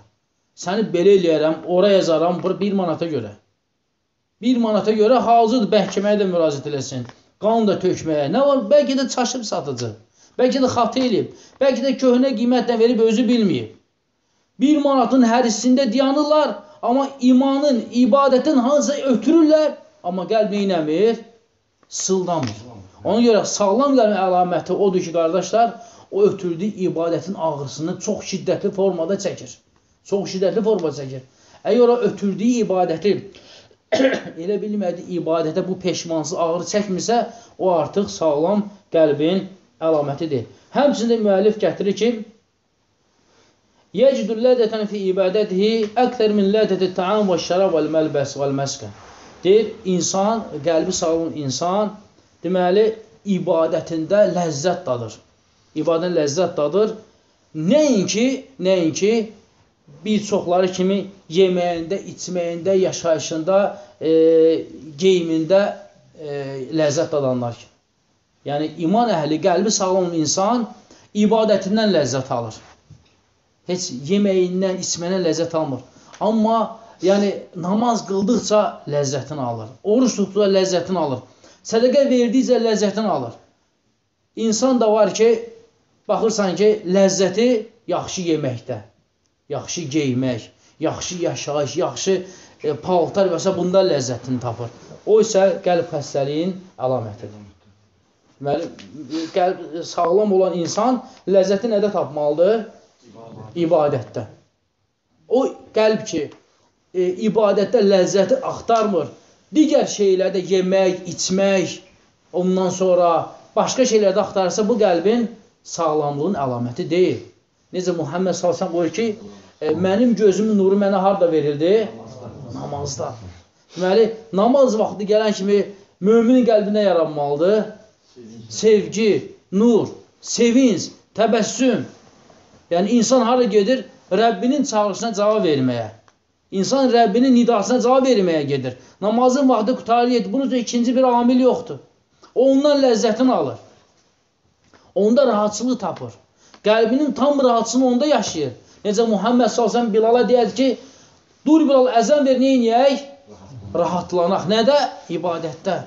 Səni belə eləyərəm, ora yazaram, bir manata görə. Bir manata görə hazırdır bəhkəməyə də müraciət eləsin. Qan da tökməyə. Nə var? Bəlkə də çaşıb satıcı. Bəlkə də xatı eləyib. Bəlkə də köhnə qiymətlə verib özü bilməyib. Bir manatın hərisində dayanırlar, amma imanın, ibadətin hansısa ötürürlər, amma qəlb neynəmir? Sıldamır. Ona görə sağlam qəlbin əlaməti odur ki, qardaşlar, o ötürdüyü ibadətin ağrısını çox şiddətli formada çəkir. Çox şiddətli formada çəkir. Əgər o ötürdüyü ibadəti elə bilmədi ibadətə bu peşmansız ağrı çəkmirsə, o artıq sağlam qəlbin əlamətidir. Həmçində müəllif gətirir ki, Yəcidul lədətən fi ibadətihi əktər min lədəti ta'am və şərab və məlbəs və məskən. Deyir, insan, qəlbi sağlam insan, deməli, ibadətində ləzzət dadır. İbadətində ləzzət dadır. Nəinki, nəinki bir çoxları kimi yeməyində, içməyində, yaşayışında, e, geyimində e, ləzzət dadanlar ki. Yəni, iman əhli, qəlbi sağlam insan ibadətindən ləzzət alır heç yeməyindən, içməyindən ləzzət almır. Amma yəni namaz qıldıqca ləzzətini alır. Oruç tutduqca ləzzətini alır. Sədaqə verdikcə ləzzətini alır. İnsan da var ki, baxırsan ki, ləzzəti yaxşı yeməkdə, yaxşı geymək, yaxşı yaşayış, yaxşı e, paltar və s. bunda ləzzətini tapır. O isə qəlb xəstəliyin əlamətidir. Deməli, qəlb sağlam olan insan ləzzəti nədə tapmalıdır? ibadətdə. O qəlb ki, e, ibadətdə ləzzəti axtarmır, digər şeylərdə yemək, içmək, ondan sonra başqa şeylərdə axtarsa, bu qəlbin sağlamlığın əlaməti deyil. Necə Muhammed Salsan buyur ki, e, mənim gözümün nuru mənə harada verildi? Namazda. Deməli, namaz vaxtı gələn kimi müminin qəlbinə yaranmalıdır? Sevgi, nur, sevinç, təbəssüm, Yəni insan hara gedir? Rəbbinin çağırışına cavab verməyə. İnsan Rəbbinin nidasına cavab verməyə gedir. Namazın vaxtı qutarır. Bunun üçün ikinci bir amil yoxdur. O ondan ləzzətini alır. Onda rahatçılıq tapır. Qəlbinin tam rahatçılığını onda yaşayır. Necə Muhammed sallallahu Bilala deyər ki, dur Bilal əzən ver, nə edək? Rahatlanaq. Nədə? İbadətdə.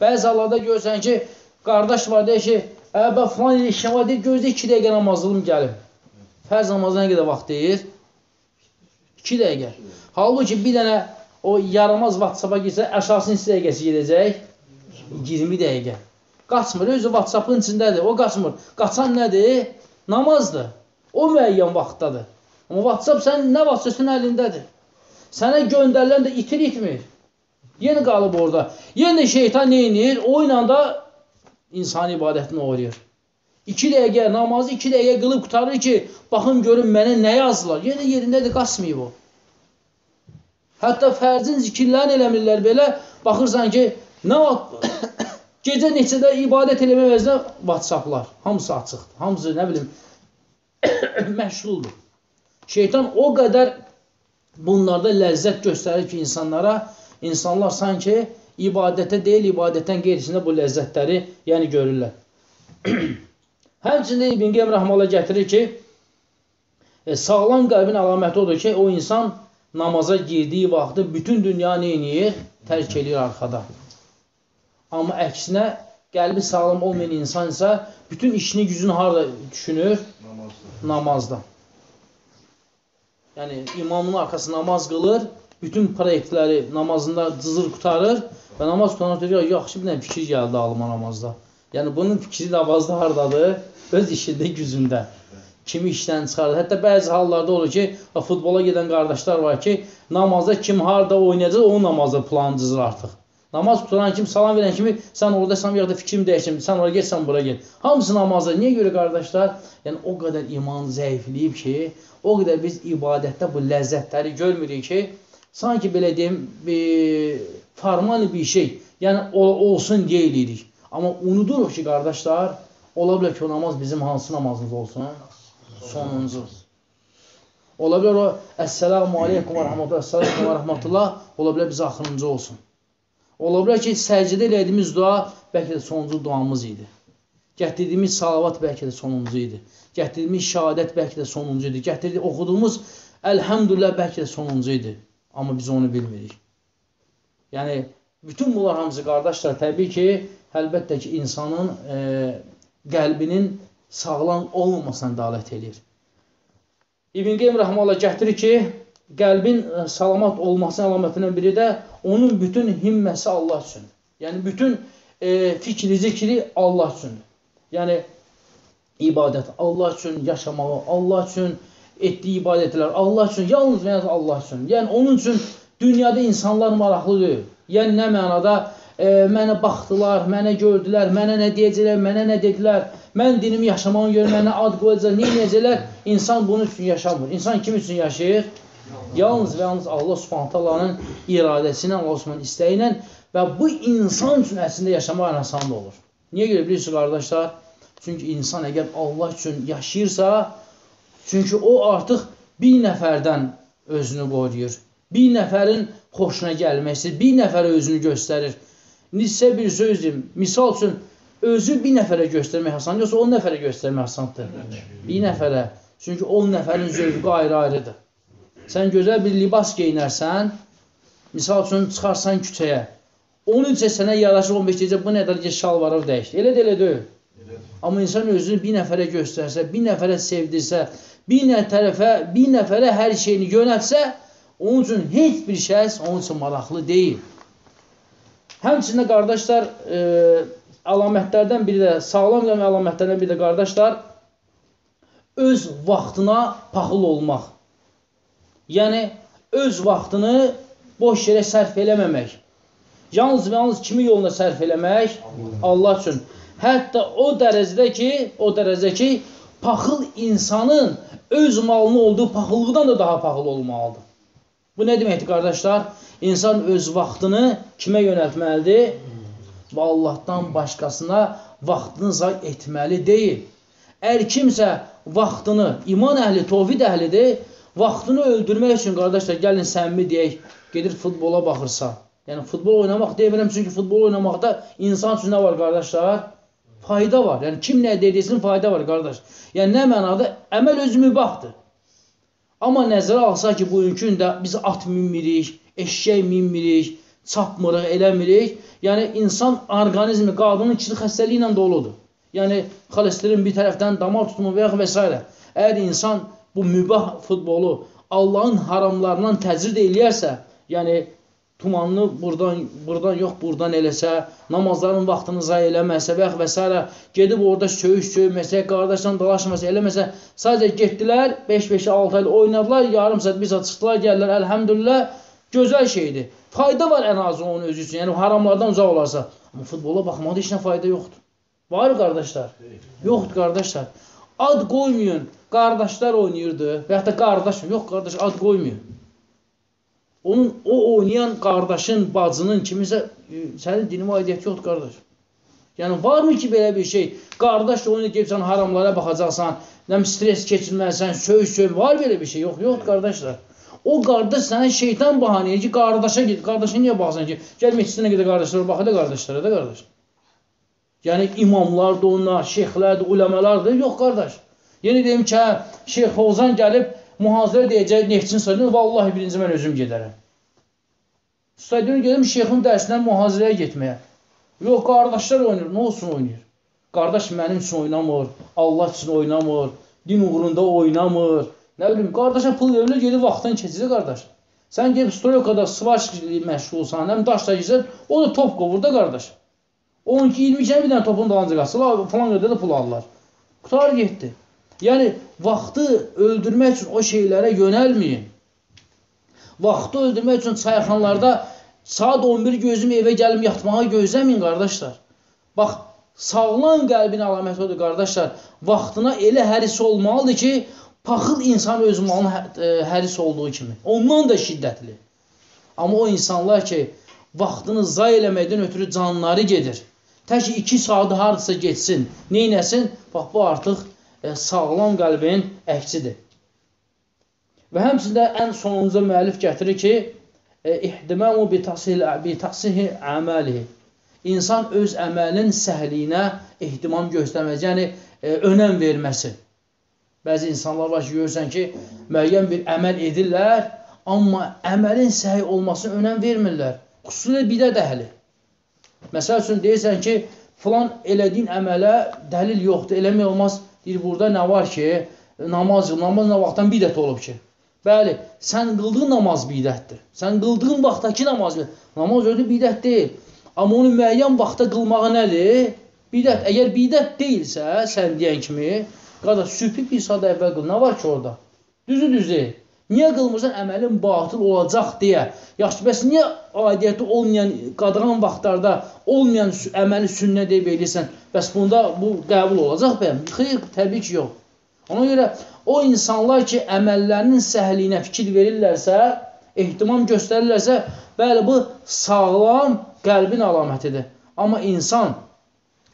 Bəzi hallarda görsən ki, qardaş var deyir ki, Əbə filan il işim var deyir, gözlə 2 dəqiqə namazlığım gəlim. Fərz namazına nə qədər vaxt deyir? 2 dəqiqə. Halbuki bir dənə o yaramaz WhatsApp-a girsə, əşasının 2 dəqiqəsi gedəcək 20 dəqiqə. Qaçmır, özü WhatsApp-ın içindədir, o qaçmır. Qaçan nədir? Namazdır. O müəyyən vaxtdadır. Amma WhatsApp sənin nə vaxtsın əlindədir. Sənə göndərilən də itir itmir. Yenə qalıb orada. Yenə şeytan neynir? O ilə da insan ibadətini oğurlayır. İki dəqiqə, namazı iki dəqiqə qılıb qutarır ki, baxın görün mənə nə yazdılar. Yenə yerindədir, qaçmayıb o. Hətta fərzin zikirlərini eləmirlər belə. Baxırsan ki, nə gecə neçədə ibadət eləmə vəzinə WhatsApplar. Hamısı açıqdır. Hamısı nə bilim məşğuldur. Şeytan o qədər bunlarda ləzzət göstərir ki, insanlara, insanlar sanki ibadətə deyil, ibadətdən qeyrisində bu ləzzətləri yəni görürlər. Həmçində İbn Qeym Rəhmələ gətirir ki, e, sağlam qəlbin əlaməti odur ki, o insan namaza girdiyi vaxtı bütün dünya neyiniyir? Tərk edir arxada. Amma əksinə, qəlbi sağlam olmayan insan isə bütün işini, gücünü harada düşünür? Namazda. Namazda. Yəni, imamın arxası namaz qılır, bütün proyektləri namazında cızır qutarır Və namaz qutandan sonra yaxşı bir dənə fikir gəldi ağlıma namazda. Yəni bunun fikri namazda hardadır? Öz işində, gücündə. Kimi işdən çıxarır. Hətta bəzi hallarda olur ki, futbola gedən qardaşlar var ki, Namazda kim harda oynayacaq, onun namazda planı cızır artıq. Namaz tutulan kim, salam verən kimi sən oradaysan, bir yaxud da fikrim dəyişim, sən ora get, sən bura get. Hamısı namazda. Niyə görə qardaşlar? Yəni o qədər iman zəifləyib ki, o qədər biz ibadətdə bu ləzzətləri görmürük ki, sanki belə deyim, bir formal bir şey, yəni ol olsun deyə eləyirik. Amma unuduruq ki, qardaşlar, ola bilər ki, o namaz bizim hansı namazımız olsun? Sonuncu. Ola bilər o Əssəlamu aleykum və rəhmətullah, Əssəlamu və rəhmətullah, ola bilər bizə axırıncı olsun. Ola bilər ki, səcdə elədiyimiz dua bəlkə də sonuncu duamız idi. Gətirdiyimiz salavat bəlkə də sonuncu idi. Gətirdiyimiz şəhadət bəlkə də sonuncu idi. Gətirdi, oxuduğumuz əlhəmdülillah bəlkə də sonuncu idi. Amma biz onu bilmirik. Yəni, bütün bunlar hamısı qardaşlar, təbii ki, əlbəttə ki, insanın e, qəlbinin sağlam olmamasına dalət edir. İbn Qeym Rəhmallah gətirir ki, qəlbin e, salamat olmasının əlamətindən biri də onun bütün himməsi Allah üçün. Yəni bütün e, fikri, zikri Allah üçün. Yəni ibadət Allah üçün, yaşamağı Allah üçün, etdiyi ibadətlər Allah üçün, yalnız və yalnız Allah üçün. Yəni onun üçün dünyada insanlar maraqlı deyil. Yəni nə mənada e, mənə baxdılar, mənə gördülər, mənə nə deyəcəklər, mənə nə dedilər, mən dinimi yaşamağını görə mənə ad qoyacaq, nə edəcəklər? İnsan bunun üçün yaşamır. İnsan kim üçün yaşayır? Yalnız və yalnız Allah subhanətəlanın iradəsi ilə, Allah subhanət istəyi ilə və bu insan üçün əslində yaşamaq da olur. Niyə görə bilirsiniz, qardaşlar? Çünki insan əgər Allah üçün yaşayırsa, çünki o artıq bir nəfərdən özünü qoruyur. Bir nəfərin xoşuna gəlməsi, bir nəfərə özünü göstərir. Sizə bir söz deyim, misal üçün, özü bir nəfərə göstərmək asan, yoxsa 10 nəfərə göstərmək asandır? Bir nəfərə. Çünki 10 nəfərin zövqü ayrı-ayrıdır. Sən gözəl bir libas geyinərsən, misal üçün çıxarsan küçəyə. Onun üçün sənə yaraşır 15 gecə bu nədir ki, şalvarı dəyişdi. Elə də elə deyil. Amma insan özünü bir nəfərə göstərsə, bir nəfərə sevdirsə, bir tərəfə, bir nəfərə hər şeyini yönətsə, onun üçün heç bir şəxs onun üçün maraqlı deyil. Həmçində qardaşlar, e, əlamətlərdən biri də, sağlam əlamətlərdən biri də qardaşlar, öz vaxtına paxıl olmaq. Yəni, öz vaxtını boş yerə sərf eləməmək. Yalnız və yalnız kimi yolunda sərf eləmək? Allah üçün. Hətta o dərəcədə ki, o dərəcədə ki, paxıl insanın öz malını olduğu paxıllıqdan da daha paxıl olmalıdır. Bu nə deməkdir, qardaşlar? İnsan öz vaxtını kimə yönəltməlidir? Və Allahdan başqasına vaxtını zay etməli deyil. Əgər kimsə vaxtını, iman əhli, tovhid əhlidir, Vaxtını öldürmək üçün, qardaşlar, gəlin səmimi deyək, gedir futbola baxırsa. Yəni, futbol oynamaq demirəm, çünki futbol oynamaqda insan üçün nə var, qardaşlar? Fayda var. Yəni, kim nə deyilsin, fayda var, qardaş. Yəni, nə mənada? Əməl özü mübahdır. Amma nəzərə alsa ki, bugünkü gündə biz at minmirik, eşək minmirik, çapmırıq, eləmirik. Yəni, insan orqanizmi, qadının kişi xəstəliyi ilə doludur. Yəni, xolesterin bir tərəfdən damar tutumu və yaxud və s. Əgər insan bu mübah futbolu Allahın haramlarından təcrid eləyərsə, yəni tumanını buradan, buradan yox, buradan eləsə, namazların vaxtını zay eləməsə və və s. gedib orada söyüş söyməsə, qardaşla dalaşməsə, eləməsə, sadəcə getdilər, 5-5-6 il oynadılar, yarım saat, bir saat çıxdılar, gəlirlər, əlhəmdülillah, gözəl şeydir. Fayda var ən azı onun özü üçün, yəni haramlardan uzaq olarsa. Amma futbola baxmaqda heç nə fayda yoxdur. Var qardaşlar? Yoxdur qardaşlar. Ad qoymayın, qardaşlar oynayırdı və ya da qardaş, yox qardaş ad qoymuyor. Onun o oynayan qardaşın, bacının kimisə sənin dinimə aidiyyəti yoxdur qardaş. Yəni varmı ki belə bir şey? Qardaş oyunu gedib sən haramlara baxacaqsan, nəm stres keçirməlisən, söyüş söyüm, var belə bir şey? Yox, yoxdur qardaşlar. O qardaş sənə şeytan bahanəyə ki, qardaşa git. Qardaşa niyə baxsan ki? Gəl məscidinə qədər qardaşlara bax, da qardaşlara da qardaş. Yəni imamlar da onlar, şeyxlər də, uləmələr də, yox qardaş. Yeni deyim ki, hə, Şeyx Fovzan gəlib mühazirə deyəcək Neftçin stadionu, vallahi birinci mən özüm gedərəm. Stadionu gedim Şeyxin dərsindən mühazirəyə getməyə. Yox, qardaşlar oynayır, nə olsun oynayır? Qardaş mənim üçün oynamır, Allah üçün oynamır, din uğrunda oynamır. Nə bilim, qardaşa pul verilir, gedib vaxtdan keçəcək qardaş. Sən gedib Stroyokada svarçkili məşğulsan, həm daşla gizlər, o da top qovur da qardaş. 12-20 kənə bir dənə topun dalınca qaçsın, falan qədər də pul alırlar. Qutar getdi. Yəni, vaxtı öldürmək üçün o şeylərə yönəlməyin. Vaxtı öldürmək üçün çayxanlarda saat 11 gözüm evə gəlim yatmağa gözləməyin qardaşlar. Bax, sağlam qəlbin əlaməti odur qardaşlar. Vaxtına elə həris olmalıdır ki, paxıl insan öz malına hə- e, həris olduğu kimi. Ondan da şiddətli. Amma o insanlar ki, vaxtını zay eləməkdən ötürü canları gedir. Tək 2 saat hardasa getsin, neynəsin? Bax, bu artıq sağlam qəlbin əksidir. Və həmçində ən sonuncu müəllif gətirir ki, e, ihtimamu bi tahsil bi tahsihi amalihi. İnsan öz əməlinin səhliyinə ehtimam göstərməsi, yəni e, önəm verməsi. Bəzi insanlar var ki, görürsən ki, müəyyən bir əməl edirlər, amma əməlin səhi olmasına önəm vermirlər. Xüsusilə bidət əhli. Məsəl üçün deyirsən ki, filan elədiyin əmələ dəlil yoxdur, eləmək olmaz. Deyir, burada nə var ki, namaz, namaz nə vaxtdan bidət olub ki? Bəli, sən qıldığın namaz bidətdir. Sən qıldığın vaxtdakı namaz. Namaz özü bidət deyil. Amma onu müəyyən vaxtda qılmağı nədir? Bidət. Əgər bidət deyilsə, sən deyən kimi, qardaş, sübhü bir saat əvvəl qıl. Nə var ki orada? Düzü düz deyil. Niyə qılmırsan əməlin batıl olacaq deyə? Yaxşı, bəs niyə aidiyyəti olmayan, qadağan vaxtlarda olmayan əməli sünnə deyib edirsən? Bəs bunda bu qəbul olacaq bəyəm? Xeyr, təbii ki, yox. Ona görə o insanlar ki, əməllərinin səhliyinə fikir verirlərsə, ehtimam göstərirlərsə, bəli, bu sağlam qəlbin əlamətidir. Amma insan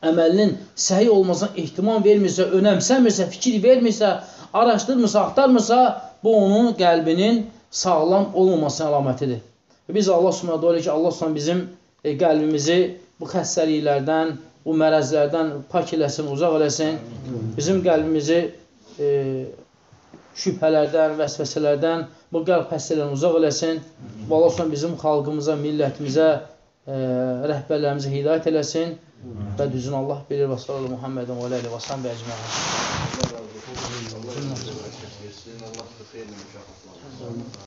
əməlinin səhi olmasına ehtimam vermirsə, önəmsəmirsə, fikir vermirsə, araşdırmırsa, axtarmırsa, bu onun qəlbinin sağlam olmamasının əlamətidir. Biz Allah Subhanahu taala ki, Allah Subhanahu bizim e, qəlbimizi bu xəstəliklərdən, bu mərəzlərdən pak eləsin, uzaq eləsin. Bizim qəlbimizi e, şübhələrdən, vəsvəsələrdən, bu qəlb xəstəliyindən uzaq eləsin. Və Allah Subhanahu bizim xalqımıza, millətimizə, e, rəhbərlərimizə hidayət eləsin. Və düzün Allah bilir və sallallahu Muhammedin və aləhi və sahbihi ecmaîn. Olsun. Allah size xeyirli mükafatlar.